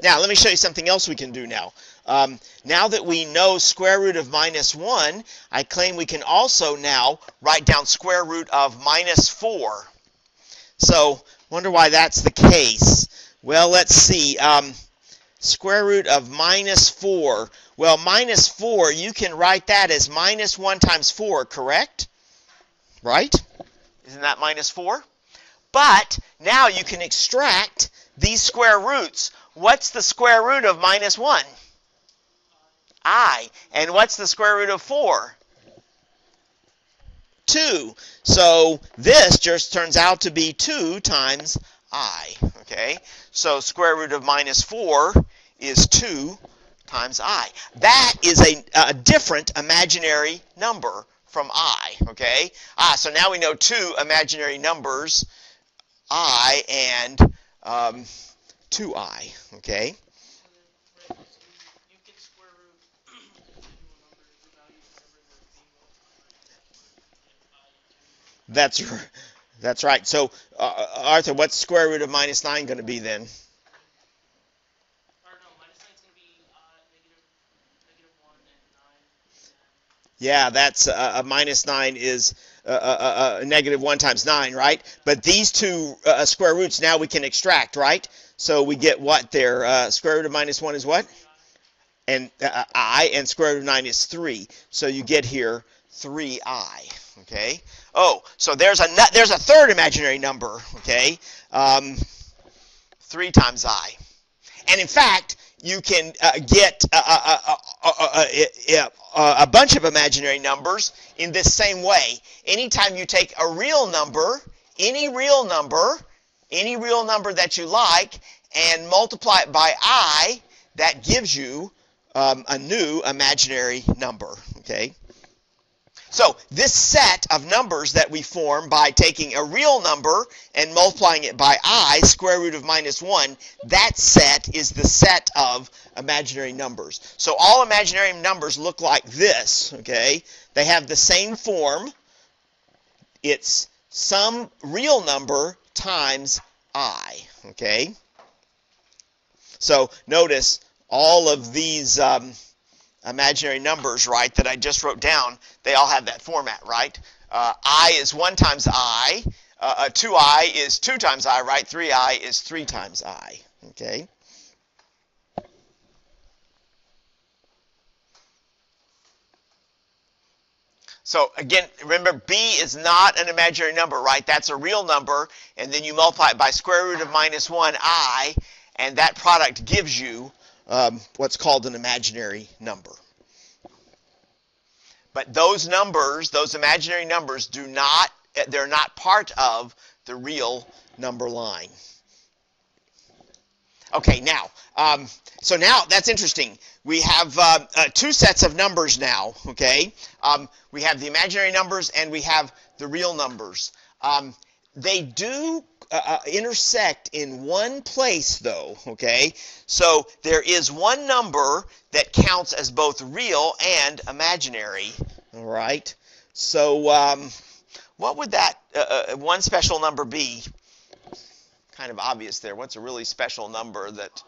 Now, let me show you something else we can do now. Um, now that we know square root of minus 1, I claim we can also now write down square root of minus 4. So, wonder why that's the case. Well, let's see. Um, square root of minus 4. Well, minus 4, you can write that as minus 1 times 4, correct? Right? Isn't that minus 4? But now you can extract these square roots. What's the square root of minus 1? i. And what's the square root of 4? 2. So this just turns out to be 2 times i. Okay? So square root of minus 4 is 2 times i. That is a, a different imaginary number from i. Okay? Ah, so now we know two imaginary numbers, i and um, 2i. Okay? That's that's right. So, uh, Arthur, what's square root of minus 9 going to be then? Yeah, that's uh, a minus 9 is uh, uh, uh, negative 1 times 9, right? But these two uh, square roots now we can extract, right? So we get what there? Uh, square root of minus 1 is what? And i, and square root of 9 is 3. So you get here 3i, okay? Oh, so there's a there's a third imaginary number, okay? Um, three times i, and in fact, you can uh, get a, a, a, a, bunch of imaginary numbers in this same way. Anytime you take a real number, any real number, any real number that you like, and multiply it by i, that gives you um, a new imaginary number. Okay. So this set of numbers that we form by taking a real number and multiplying it by i, square root of minus 1, that set is the set of imaginary numbers. So all imaginary numbers look like this, okay? They have the same form. It's some real number times i, okay? So notice all of these um, imaginary numbers, right, that I just wrote down, they all have that format, right? Uh, I is 1 times I. uh, uh, 2i is 2 times i, right? 3i is 3 times i, okay? So again, remember b is not an imaginary number, right? That's a real number, and then you multiply it by square root of minus 1 i, and that product gives you um, what's called an imaginary number. But those numbers, those imaginary numbers, do not, they're not part of the real number line. Okay, now, um, so now that's interesting. We have uh, uh, two sets of numbers now, okay? Um, we have the imaginary numbers and we have the real numbers. Um, they do uh, uh, intersect in one place, though, okay? So there is one number that counts as both real and imaginary, all right? So um, what would that uh, uh, one special number be? Kind of obvious there. What's a really special number that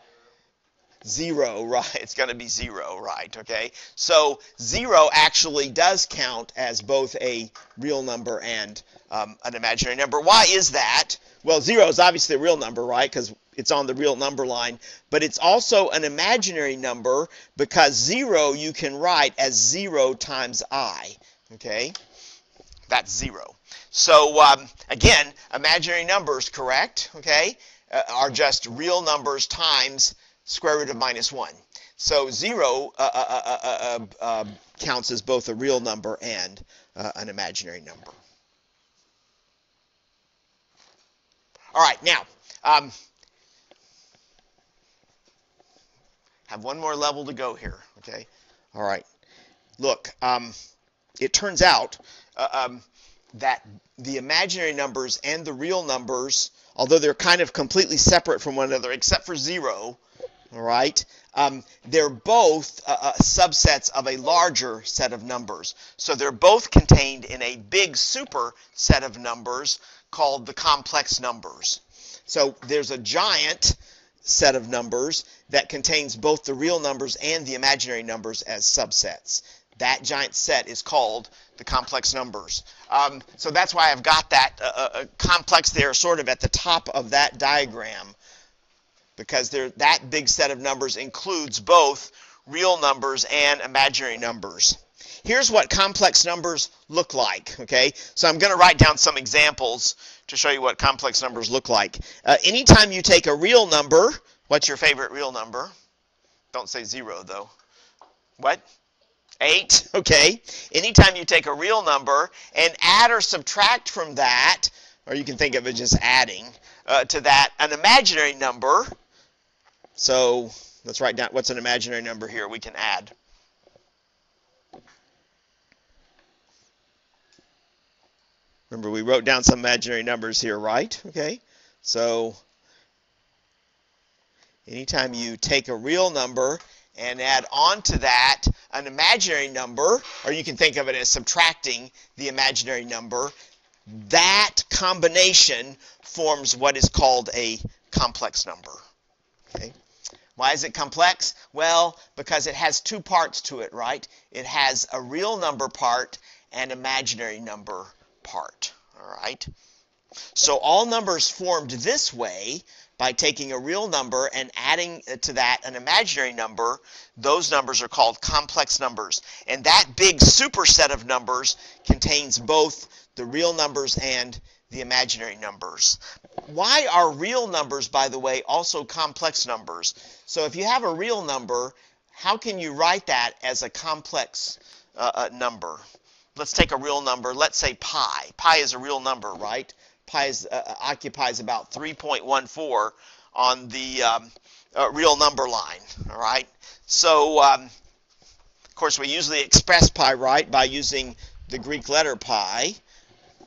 zero, right? It's going to be zero, right? Okay. So zero actually does count as both a real number and um, an imaginary number. Why is that? Well, zero is obviously a real number, right? Because it's on the real number line. But it's also an imaginary number because zero you can write as zero times i. Okay. That's zero. So um, again, imaginary numbers, correct? Okay, uh, are just real numbers times square root of minus 1. So 0 uh, uh, uh, counts as both a real number and an imaginary number. All right, now, um, have one more level to go here, okay? All right. Look, um, it turns out uh, um, that the imaginary numbers and the real numbers, although they're kind of completely separate from one another, except for 0, right? Um, they're both uh, uh, subsets of a larger set of numbers. So they're both contained in a big super set of numbers called the complex numbers. So there's a giant set of numbers that contains both the real numbers and the imaginary numbers as subsets. That giant set is called the complex numbers. Um, so that's why I've got that uh, uh, uh complex there sort of at the top of that diagram because that big set of numbers includes both real numbers and imaginary numbers. Here's what complex numbers look like, okay? So I'm going to write down some examples to show you what complex numbers look like. Uh, anytime you take a real number, what's your favorite real number? Don't say zero, though. What? Eight, okay. Anytime you take a real number and add or subtract from that, or you can think of it just adding uh, to that an imaginary number, so let's write down what's an imaginary number here we can add. Remember, we wrote down some imaginary numbers here, right? Okay. So anytime you take a real number and add on to that an imaginary number, or you can think of it as subtracting the imaginary number, that combination forms what is called a complex number. Okay. Why is it complex? Well, because it has two parts to it, right? It has a real number part and imaginary number part, all right? So all numbers formed this way by taking a real number and adding to that an imaginary number, those numbers are called complex numbers. And that big superset of numbers contains both the real numbers and the imaginary numbers. Why are real numbers, by the way, also complex numbers? So if you have a real number, how can you write that as a complex uh, uh, number? Let's take a real number. Let's say pi. Pi is a real number, right? Pi is, uh, uh occupies about 3.14 on the um, uh, real number line, all right? So, um, of course, we usually express pi, right, by using the Greek letter pi.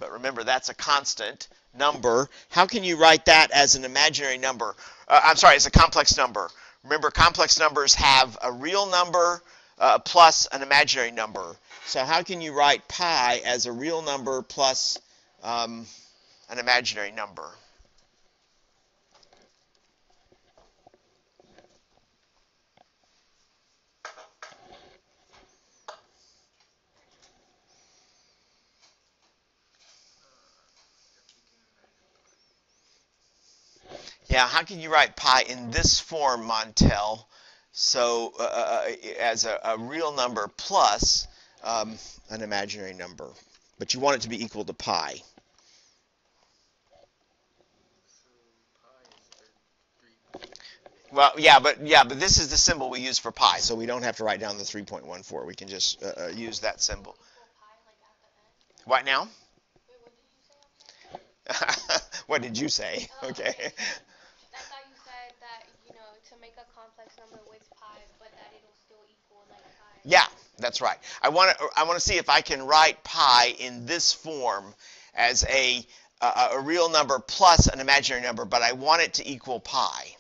But remember, that's a constant number. How can you write that as an imaginary number? Uh, I'm sorry, as a complex number. Remember, complex numbers have a real number uh, plus an imaginary number. So how can you write pi as a real number plus um, an imaginary number? Now, how can you write pi in this form, Montel? So, uh, uh, as a, a, real number plus um, an imaginary number, but you want it to be equal to pi. Well, yeah, but yeah, but this is the symbol we use for pi, so we don't have to write down the 3.14. We can just uh, uh, use that symbol. What now? what did you say? Okay.
I thought you said that you know to make a complex number with pi, but that it'll still equal like pi.
Yeah, that's right. I want to I want to see if I can write pi in this form as a uh, a real number plus an imaginary number, but I want it to equal pi.
Okay,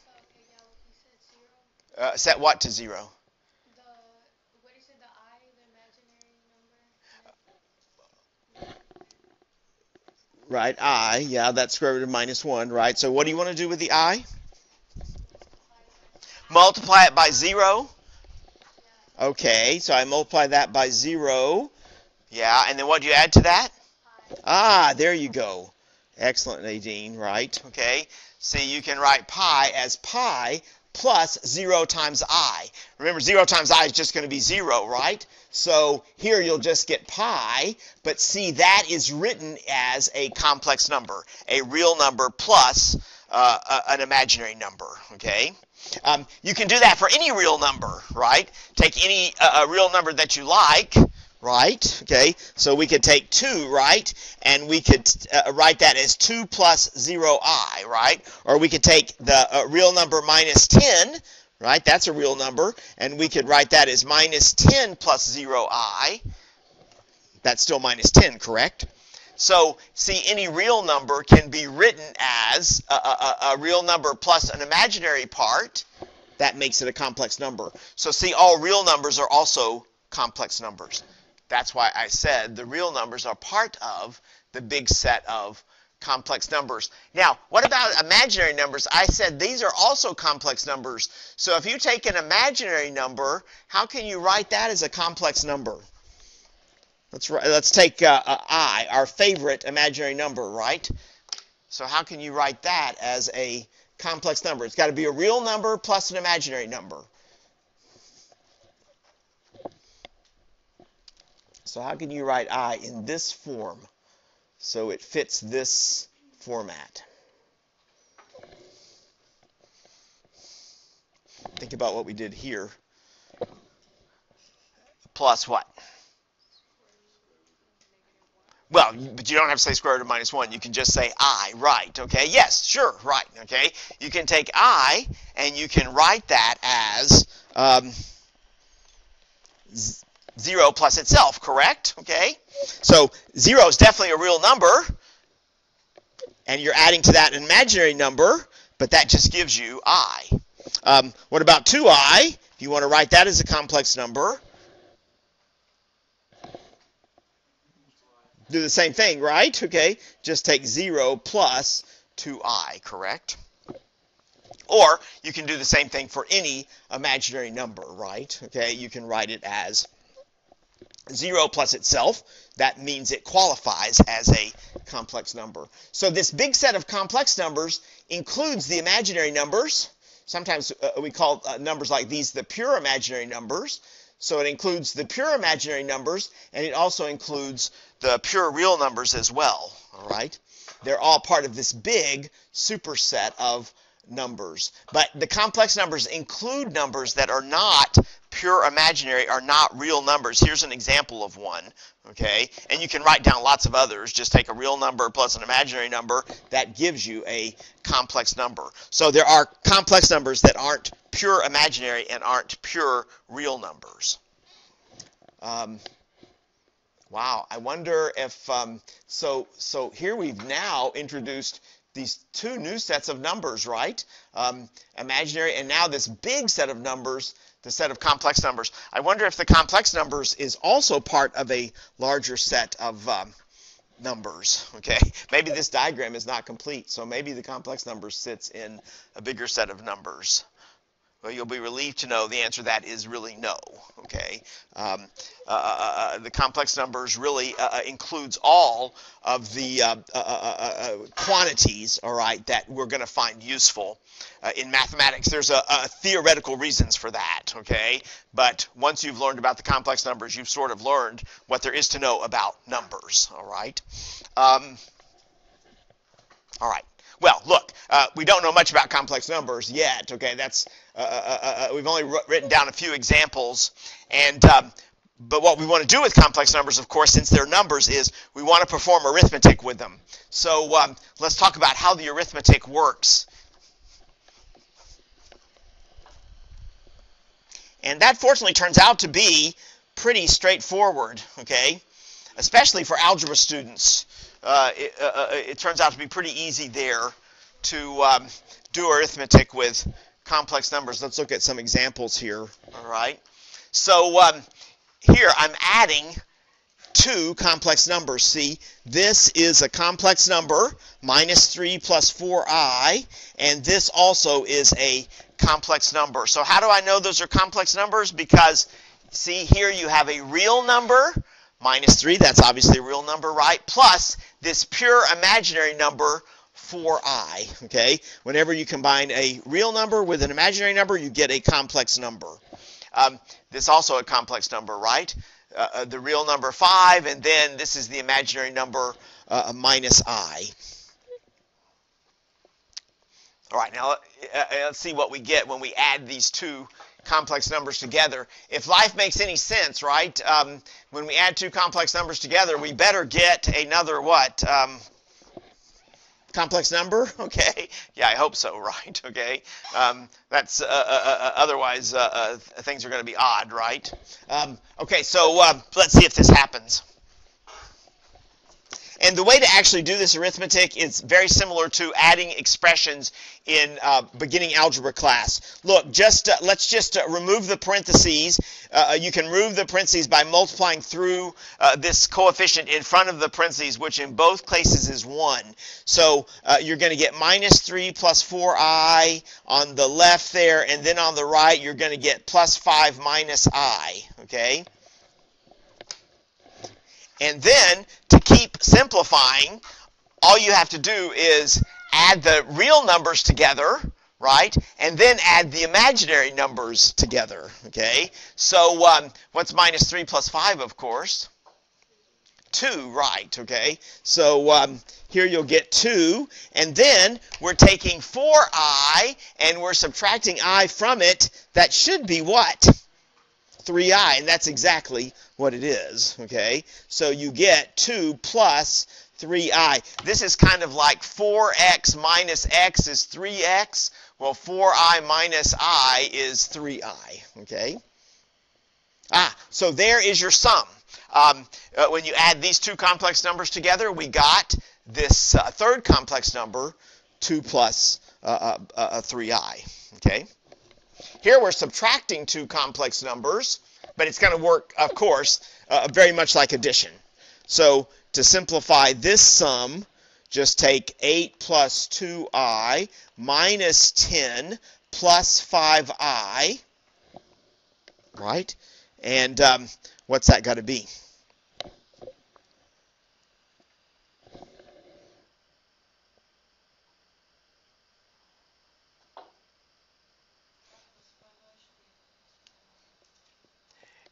yeah, you said zero.
Uh, set what to zero?
The what is it? I, the imaginary number.
Right, i, yeah, that's square root of minus 1, right? So what do you want to do with the i? Multiply it by 0. Okay, so I multiply that by 0. Yeah, and then what do you add to that? Ah, there you go. Excellent, Nadine, right? Okay, see, you can write pi as pi plus 0 times i. Remember, 0 times i is just going to be 0, right? So here you'll just get pi, but see, that is written as a complex number, a real number plus uh, a, an imaginary number, okay? Um, you can do that for any real number, right? Take any uh, real number that you like, right? Okay, so we could take 2, right? And we could uh, write that as 2 plus 0i, right? Or we could take the uh, real number minus 10, right? That's a real number, and we could write that as minus 10 plus 0i. That's still minus 10, correct? So, see, any real number can be written as a, a, a real number plus an imaginary part. That makes it a complex number. So, see, all real numbers are also complex numbers. That's why I said the real numbers are part of the big set of complex numbers. Now, what about imaginary numbers? I said these are also complex numbers. So if you take an imaginary number, how can you write that as a complex number? Let's let's take uh, uh, i, our favorite imaginary number, right? So how can you write that as a complex number? It's got to be a real number plus an imaginary number. So how can you write i in this form so it fits this format? Think about what we did here. Plus what? Well, but you don't have to say square root of minus 1. You can just say i, right, okay? Yes, sure, right, okay? You can take i and you can write that as um, 0 plus itself, correct? Okay? So 0 is definitely a real number, and you're adding to that an imaginary number, but that just gives you i. Um, what about 2i? If you want to write that as a complex number, do the same thing, right? Okay, just take 0 plus 2i, correct? Or you can do the same thing for any imaginary number, right? Okay, you can write it as 0 plus itself. That means it qualifies as a complex number. So this big set of complex numbers includes the imaginary numbers. Sometimes uh, we call uh, numbers like these the pure imaginary numbers. So it includes the pure imaginary numbers, and it also includes the pure real numbers as well. All right? They're all part of this big superset of numbers. But the complex numbers include numbers that are not pure imaginary, are not real numbers. Here's an example of one, okay? And you can write down lots of others. Just take a real number plus an imaginary number. That gives you a complex number. So there are complex numbers that aren't pure imaginary and aren't pure real numbers. Um, wow, I wonder if, um, so, so here we've now introduced these two new sets of numbers, right? Um, imaginary, and now this big set of numbers, the set of complex numbers. I wonder if the complex numbers is also part of a larger set of um, numbers, okay? Maybe this diagram is not complete, so maybe the complex numbers sits in a bigger set of numbers. Well, you'll be relieved to know the answer to that is really no. Okay, um, uh, uh, uh the complex numbers really uh, uh, includes all of the uh, quantities. All right, that we're going to find useful in mathematics. There's a, a, theoretical reasons for that. Okay, but once you've learned about the complex numbers, you've sort of learned what there is to know about numbers. All right. Um, all right. Well, look, uh, we don't know much about complex numbers yet. Okay, that's uh, uh, uh, uh we've only written down a few examples, and um, but what we want to do with complex numbers, of course, since they're numbers, is we want to perform arithmetic with them. So um, let's talk about how the arithmetic works. And that fortunately turns out to be pretty straightforward, okay? Especially for algebra students uh, it, uh, uh, it, turns out to be pretty easy there to um, do arithmetic with complex numbers. Let's look at some examples here. All right. So um, here I'm adding two complex numbers. See, this is a complex number, minus 3 plus 4i, and this also is a complex number. So how do I know those are complex numbers? Because, see, here you have a real number, minus 3, that's obviously a real number, right? Plus this pure imaginary number 4i, okay? Whenever you combine a real number with an imaginary number, you get a complex number. Um, this also a complex number, right? Uh, uh the real number 5, and then this is the imaginary number uh, minus i. All right, now uh, uh, let's see what we get when we add these two complex numbers together. If life makes any sense, right, um, when we add two complex numbers together, we better get another what? Um, complex number? Okay. Yeah, I hope so, right? Okay. Um, that's uh, uh, uh, uh otherwise uh, uh, things are going to be odd, right? Um, okay, so let's see if this happens. And the way to actually do this arithmetic is very similar to adding expressions in uh, beginning algebra class. Look, just uh, let's just uh, remove the parentheses. Uh, uh, you can remove the parentheses by multiplying through uh, this coefficient in front of the parentheses, which in both cases is 1. So you're going to get minus 3 plus 4i on the left there, and then on the right you're going to get plus 5 minus i. Okay? And then to keep simplifying, all you have to do is add the real numbers together, right? And then add the imaginary numbers together, okay? So um, what's minus 3 plus 5, of course? 2, right, okay? So um, here you'll get 2, and then we're taking 4i, and we're subtracting i from it. That should be what? 3i, and that's exactly what it is, okay? So you get 2 plus 3i. This is kind of like 4x minus x is 3x. Well, 4i minus i is 3i, okay? Ah, so there is your sum. Um, uh, when you add these two complex numbers together, we got this uh, third complex number, 2 plus uh, 3i, uh, uh, okay? Here we're subtracting two complex numbers, but it's going to work, of course, uh, very much like addition. So to simplify this sum, just take 8 plus 2i minus 10 plus 5i, right? And um, what's that got to be?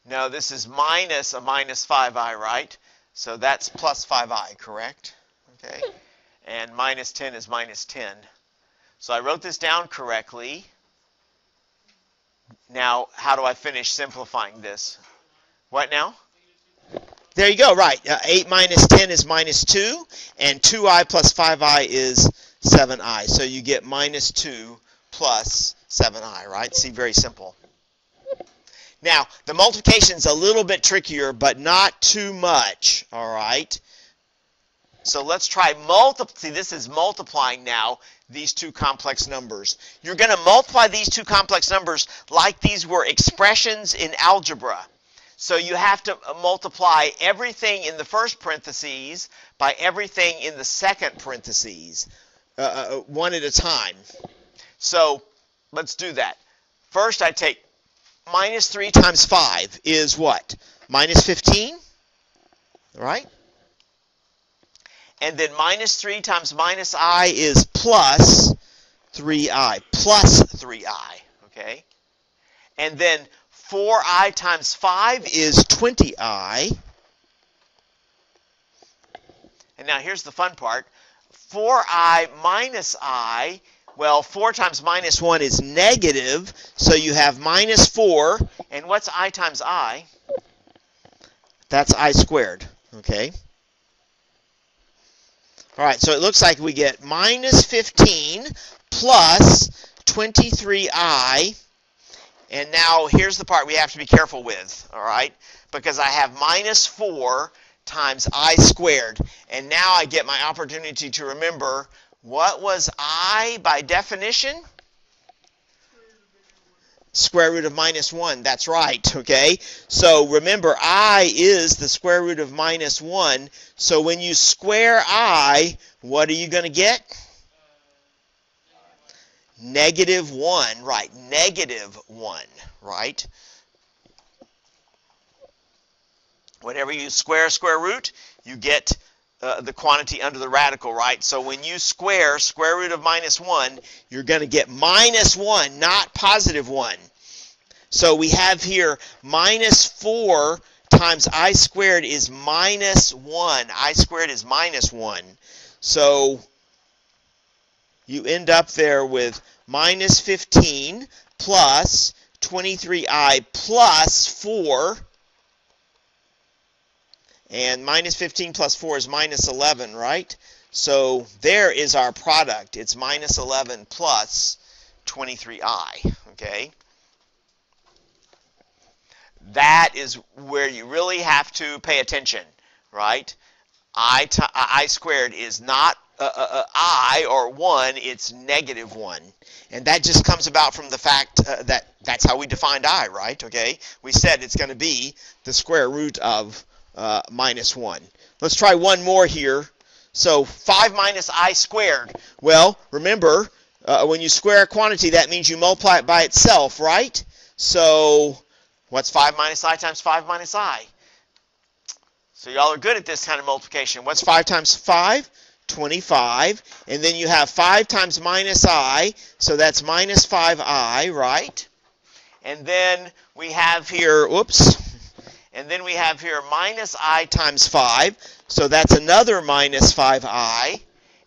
No, this is minus a minus 5i, right? So that's plus 5i, correct? Okay. And minus 10 is minus 10. So I wrote this down correctly. Now, how do I finish simplifying this? What now? There you go, right. Uh, 8 minus 10 is minus 2, and 2i plus 5i is 7i. So you get minus 2 plus 7i, right? See, very simple. Now, the multiplication is a little bit trickier, but not too much, all right? So let's try multiply. See, this is multiplying now these two complex numbers. You're going to multiply these two complex numbers like these were expressions in algebra. So you have to multiply everything in the first parentheses by everything in the second parentheses, uh, uh one at a time. So let's do that. first I take minus 3 times 5 is what? Minus 15, right? And then minus 3 times minus i is plus 3i, plus 3i, okay? And then 4i times 5 is 20i. And now here's the fun part. 4i minus i, well, 4 times minus 1 is negative, so you have minus 4. And what's i times i? That's i squared, okay? All right, so it looks like we get minus 15 plus 23i. And now here's the part we have to be careful with, all right? Because I have minus 4 times i squared. And now I get my opportunity to remember what was i by definition? Square root of minus 1. That's right, okay? So remember, i is the square root of minus 1. So when you square i, what are you going to get? Negative 1, right, negative 1, right? Whenever you square square root, you get uh, the quantity under the radical, right? So when you square square root of minus 1, you're going to get minus 1, not positive 1. So we have here minus 4 times i squared is minus 1. i squared is minus 1. So you end up there with minus 15 plus 23i plus 4. And minus 15 plus 4 is minus 11, right? So there is our product. It's minus 11 plus 23i, okay? That is where you really have to pay attention, right? I, I squared is not uh, uh, uh, i or 1, it's negative 1. And that just comes about from the fact uh, that that's how we defined i, right? Okay? We said it's going to be the square root of uh, minus 1. Let's try one more here. So 5 minus i squared. Well, remember, uh, when you square a quantity, that means you multiply it by itself, right? So what's 5 minus i times 5 minus i? So y'all are good at this kind of multiplication. What's 5 times 5? 25. And then you have 5 times minus i, so that's minus 5i, right? And then we have here, whoops, and then we have here minus i times 5, so that's another minus 5i.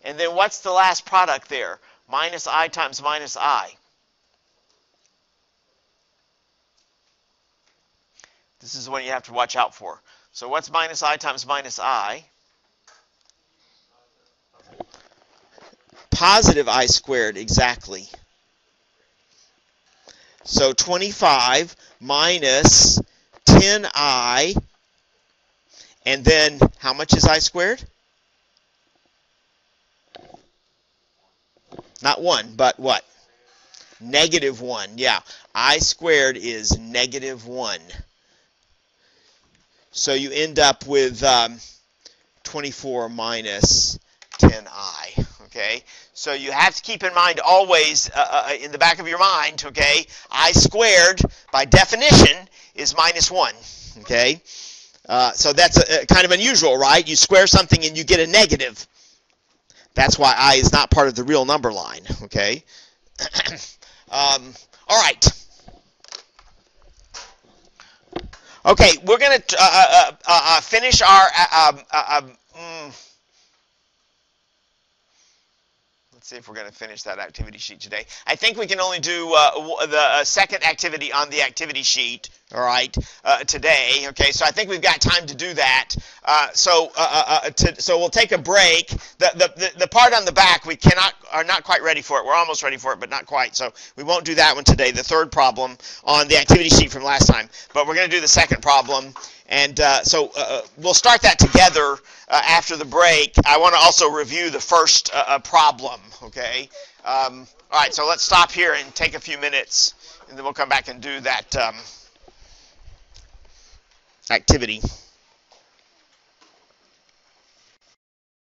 And then what's the last product there? Minus i times minus i. This is the one you have to watch out for. So what's minus i times minus i? Positive i squared, exactly. So 25 minus 10i, and then how much is i squared? Not 1, but what? Negative 1, yeah. i squared is negative 1. So you end up with um, 24 minus 10i. Okay, so you have to keep in mind always uh, uh, in the back of your mind. Okay, i squared by definition is minus one. Okay, uh, so that's a, a kind of unusual, right? You square something and you get a negative. That's why i is not part of the real number line. Okay. um, all right. Okay, we're going to uh, uh, uh, uh, finish our. Um, um, mm, let's see if we're going to finish that activity sheet today. I think we can only do uh, the uh, second activity on the activity sheet, all right, uh, today. Okay, so I think we've got time to do that. Uh, so, uh, to, so we'll take a break. The, the, the, the, part on the back we cannot are not quite ready for it. We're almost ready for it, but not quite. So we won't do that one today. The third problem on the activity sheet from last time, but we're going to do the second problem. And uh, so uh, we'll start that together uh, after the break. I want to also review the first problem, okay? Um, all right, so let's stop here and take a few minutes, and then we'll come back and do that um, activity.